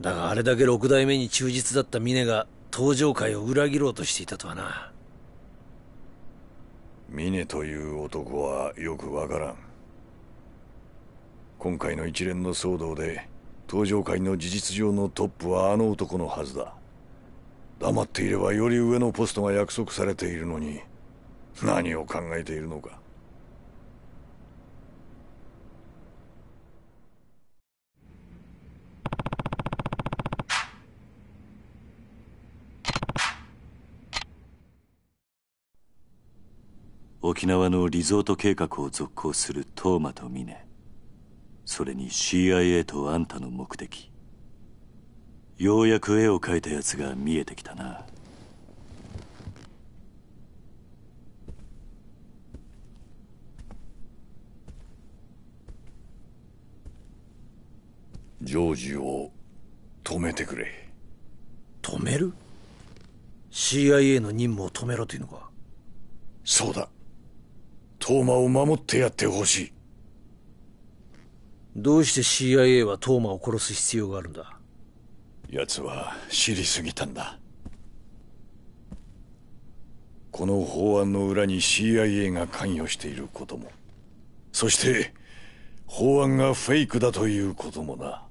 だがあれだけ六代目に忠実だった峰が登場界を裏切ろうとしていたとはな。峰という男はよくわからん。今回の一連の騒動で登場界の事実上のトップはあの男のはずだ。黙っていればより上のポストが約束されているのに何を考えているのか。沖縄のリゾート計画を続行するトーマとミネ。それに CIA とあんたの目的。ようやく絵を描いたやつが見えてきたな。ジョージを止めてくれ。止める ?CIA の任務を止めろというのか？そうだトーマを守ってやってほしい。どうして CIA はトーマを殺す必要があるんだ？奴は知りすぎたんだ。この法案の裏に CIA が関与していることも。そして法案がフェイクだということもな。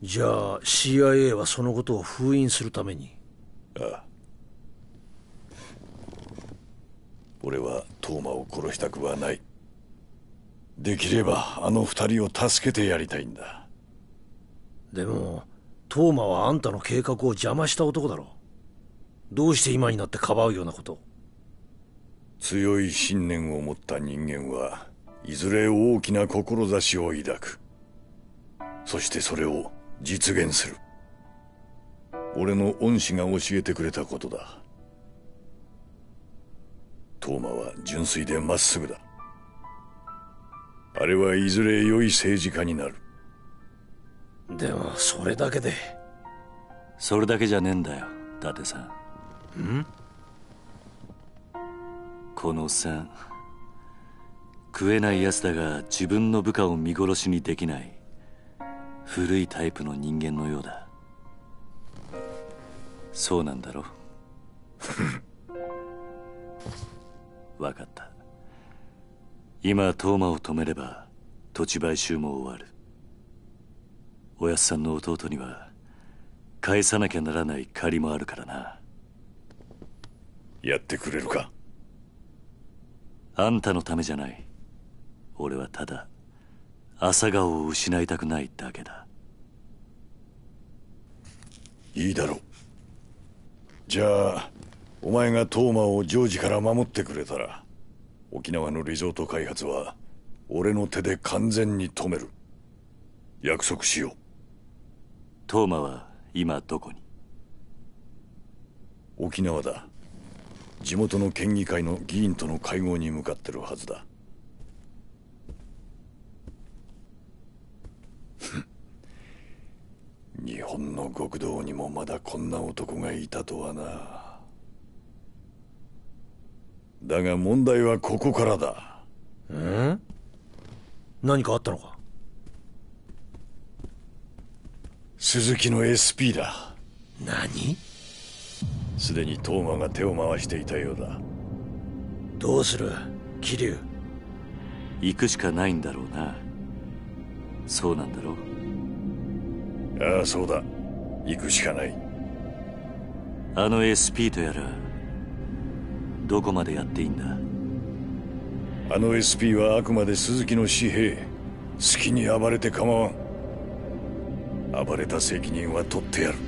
じゃあ CIA はそのことを封印するために？ああ俺はトーマを殺したくはない。できればあの二人を助けてやりたいんだ。でもトーマはあんたの計画を邪魔した男だろ。どうして今になってかばうようなこと強い信念を持った人間はいずれ大きな志を抱く。そしてそれを実現する。俺の恩師が教えてくれたことだトーマは純粋でまっすぐだ。あれはいずれ良い政治家になる。でもそれだけで。それだけじゃねえんだよ伊達さん。ん？このおっさん食えない奴だが自分の部下を見殺しにできない古いタイプの人間のようだ。そうなんだろ 分かった。今トーマを止めれば土地買収も終わる。おやっさんの弟には返さなきゃならない借りもあるからな。やってくれるか？あんたのためじゃない。俺はただ朝顔を失いたくないだけだ。いいだろう。じゃあお前がトーマをジョージから守ってくれたら沖縄のリゾート開発は俺の手で完全に止める。約束しよう。トーマは今どこに？沖縄だ。地元の県議会の議員との会合に向かってるはずだ。日本の極道にもまだこんな男がいたとはなだが問題はここからだ。ん何かあったのか？鈴木の SP だ。何？すでにトーマが手を回していたようだ。どうする？桐生。行くしかないんだろうな。そうなんだろう。ああそうだ。行くしかない。あの SP とやらどこまでやっていいんだ？あの SP はあくまで鈴木の紙幣。好きに暴れて構わん。暴れた責任は取ってやる。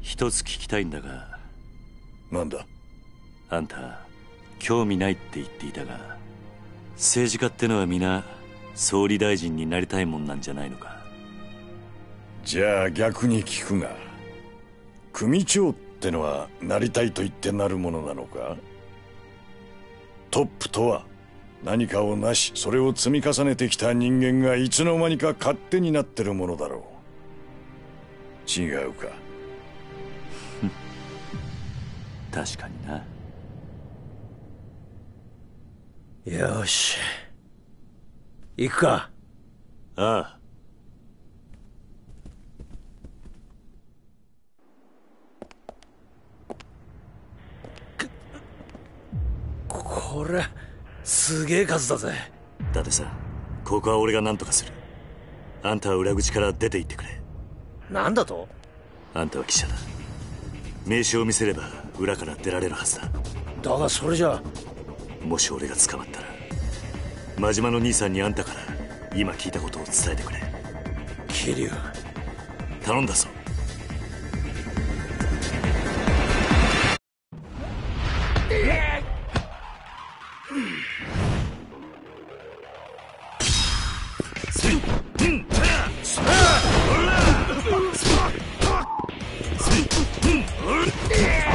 一つ聞きたいんだが。なんだ？あんた興味ないって言っていたが政治家ってのは皆総理大臣になりたいもんなんじゃないのか？じゃあ逆に聞くが組長ってのはなりたいと言ってなるものなのか？トップとは何かをなしそれを積み重ねてきた人間がいつの間にか勝手になってるものだろう。違うか？確かにな。よし。行くか。ああこれすげえ数だぜ。だってさここは俺が何とかする。あんたは裏口から出て行ってくれ。なんだと？あんたは記者だ。名刺を見せれば裏から出られるはずだ。だがそれじゃ。もし俺が捕まったら真島の兄さんにあんたから今聞いたことを伝えてくれ。桐生。頼んだぞ Yeah!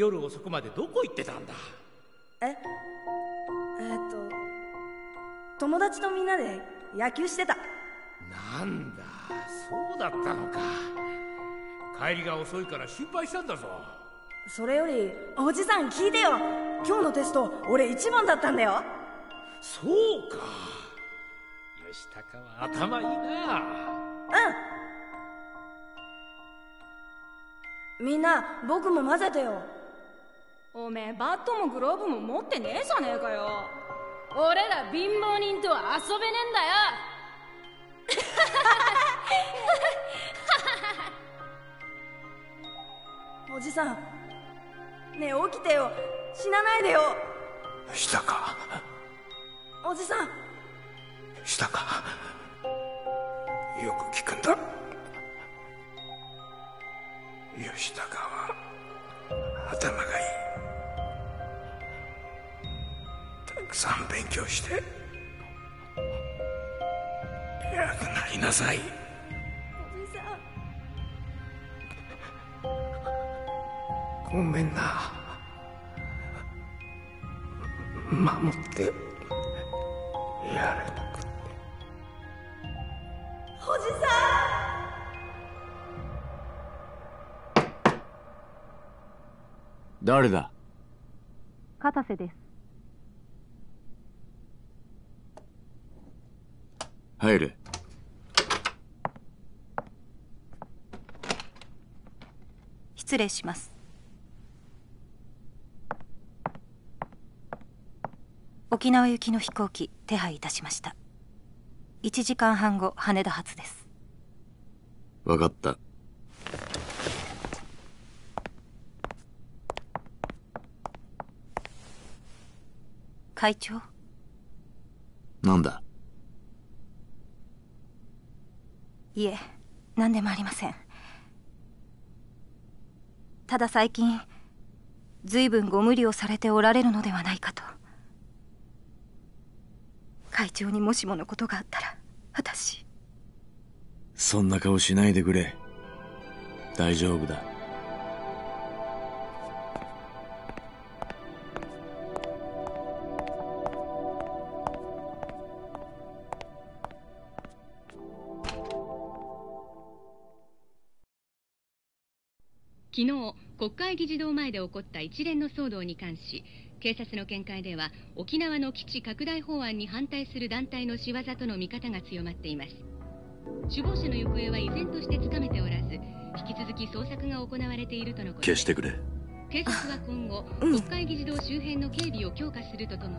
夜遅くまでどこ行ってたんだ？え？えーっと友達とみんなで野球してた。なんだそうだったのか。帰りが遅いから心配したんだぞ。それよりおじさん聞いてよ。今日のテスト俺一番だったんだよ。そうか。吉高は頭いいな。うん。みんな僕も混ぜてよおめえバットもグローブも持ってねえじゃねえかよ。俺ら貧乏人とは遊べねえんだよ。おじさんねえ起きてよ。死なないでよ。したか。おじさん。したか。よく聞くんだ。吉高は頭がいいくさん勉強して偉くなりなさい。おじさんごめんな。守ってやれ。なくておじさ誰だ？片瀬です入れ失礼します。沖縄行きの飛行機手配いたしました。1時間半後羽田発です。分かった。会長？なんだ？いえ何でもありませんただ最近随分ご無理をされておられるのではないかと。会長にもしものことがあったら私。そんな顔しないでくれ。大丈夫だ。昨日国会議事堂前で起こった一連の騒動に関し警察の見解では沖縄の基地拡大法案に反対する団体の仕業との見方が強まっています。首謀者の行方は依然としてつかめておらず引き続き捜索が行われているとのこと消してくれ。警察は今後国会議事堂周辺の警備を強化するととも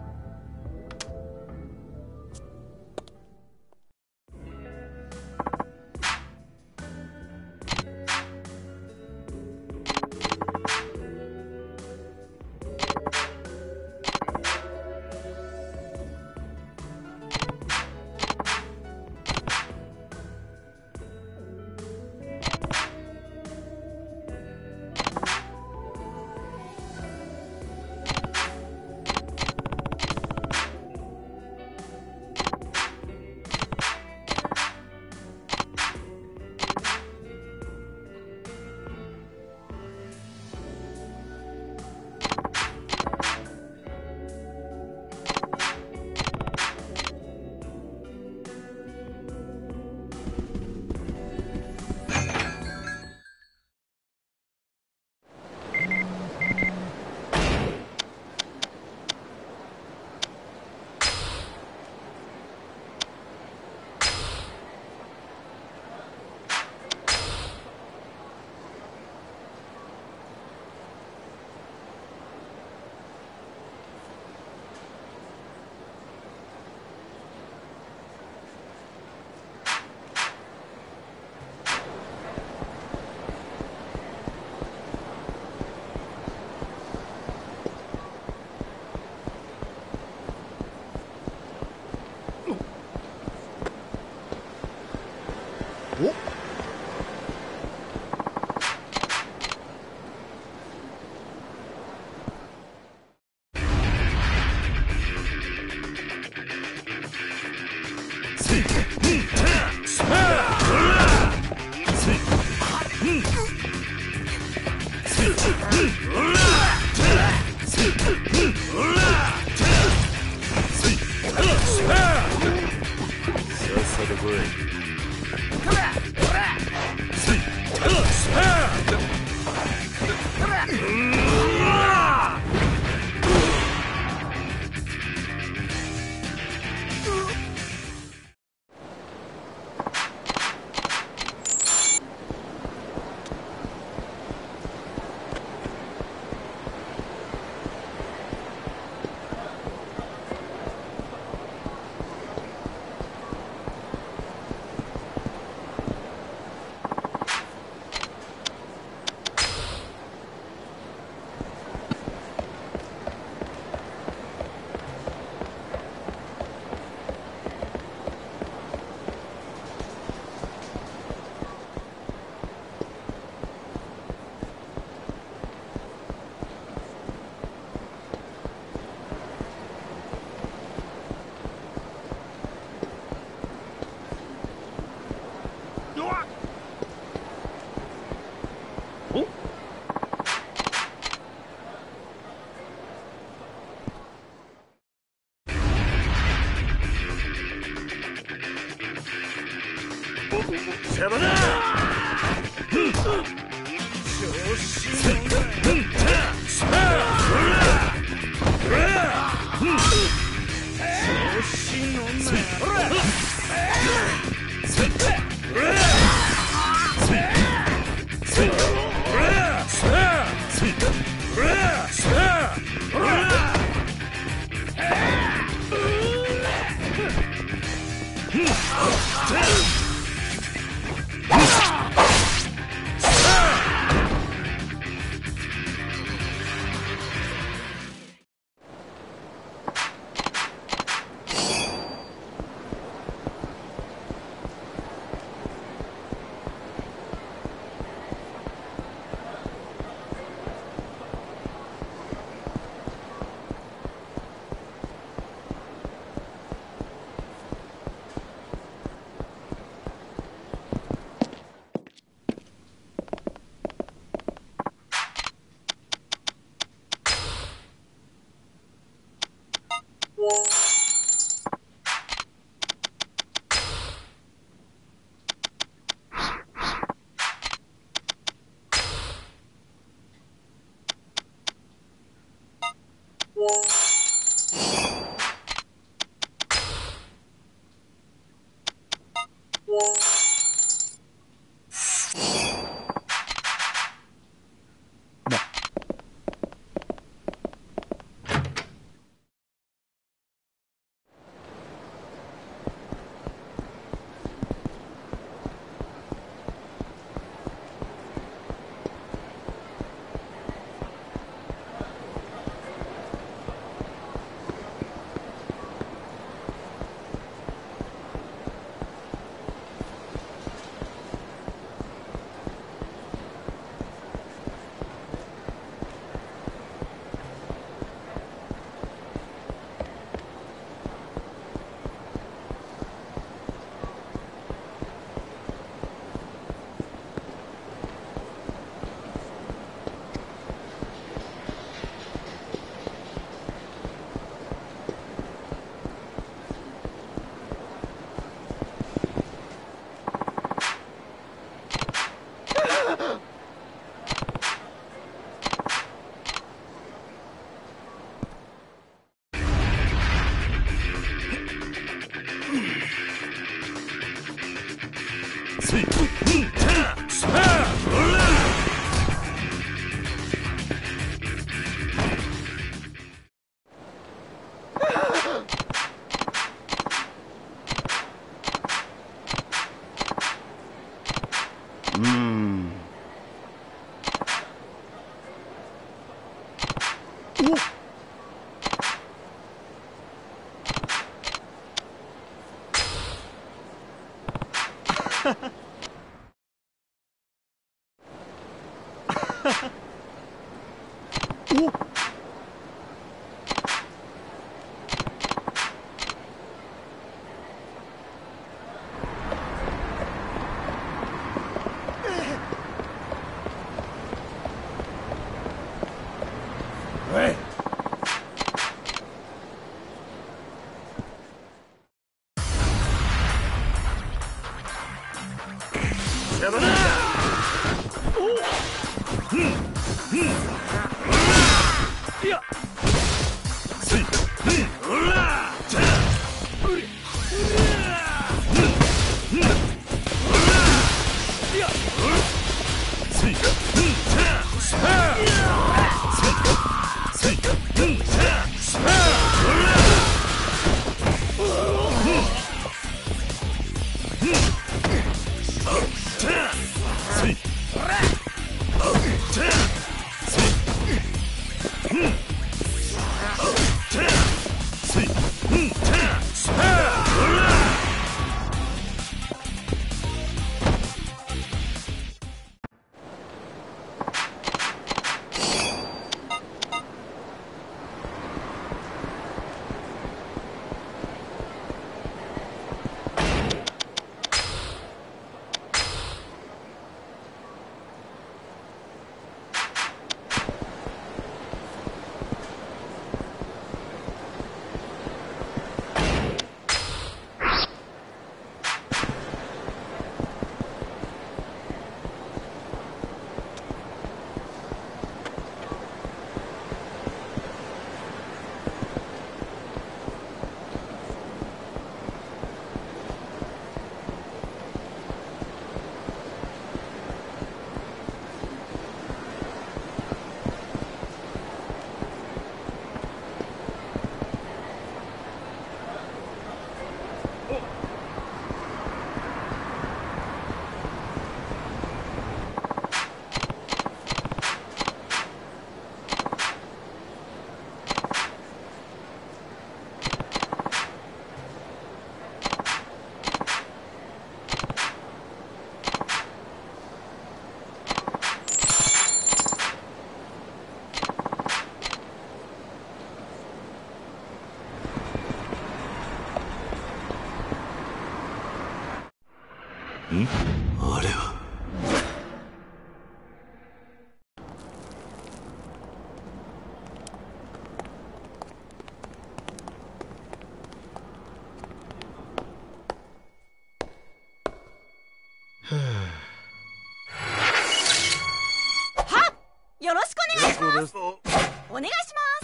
お願いし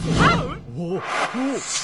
ます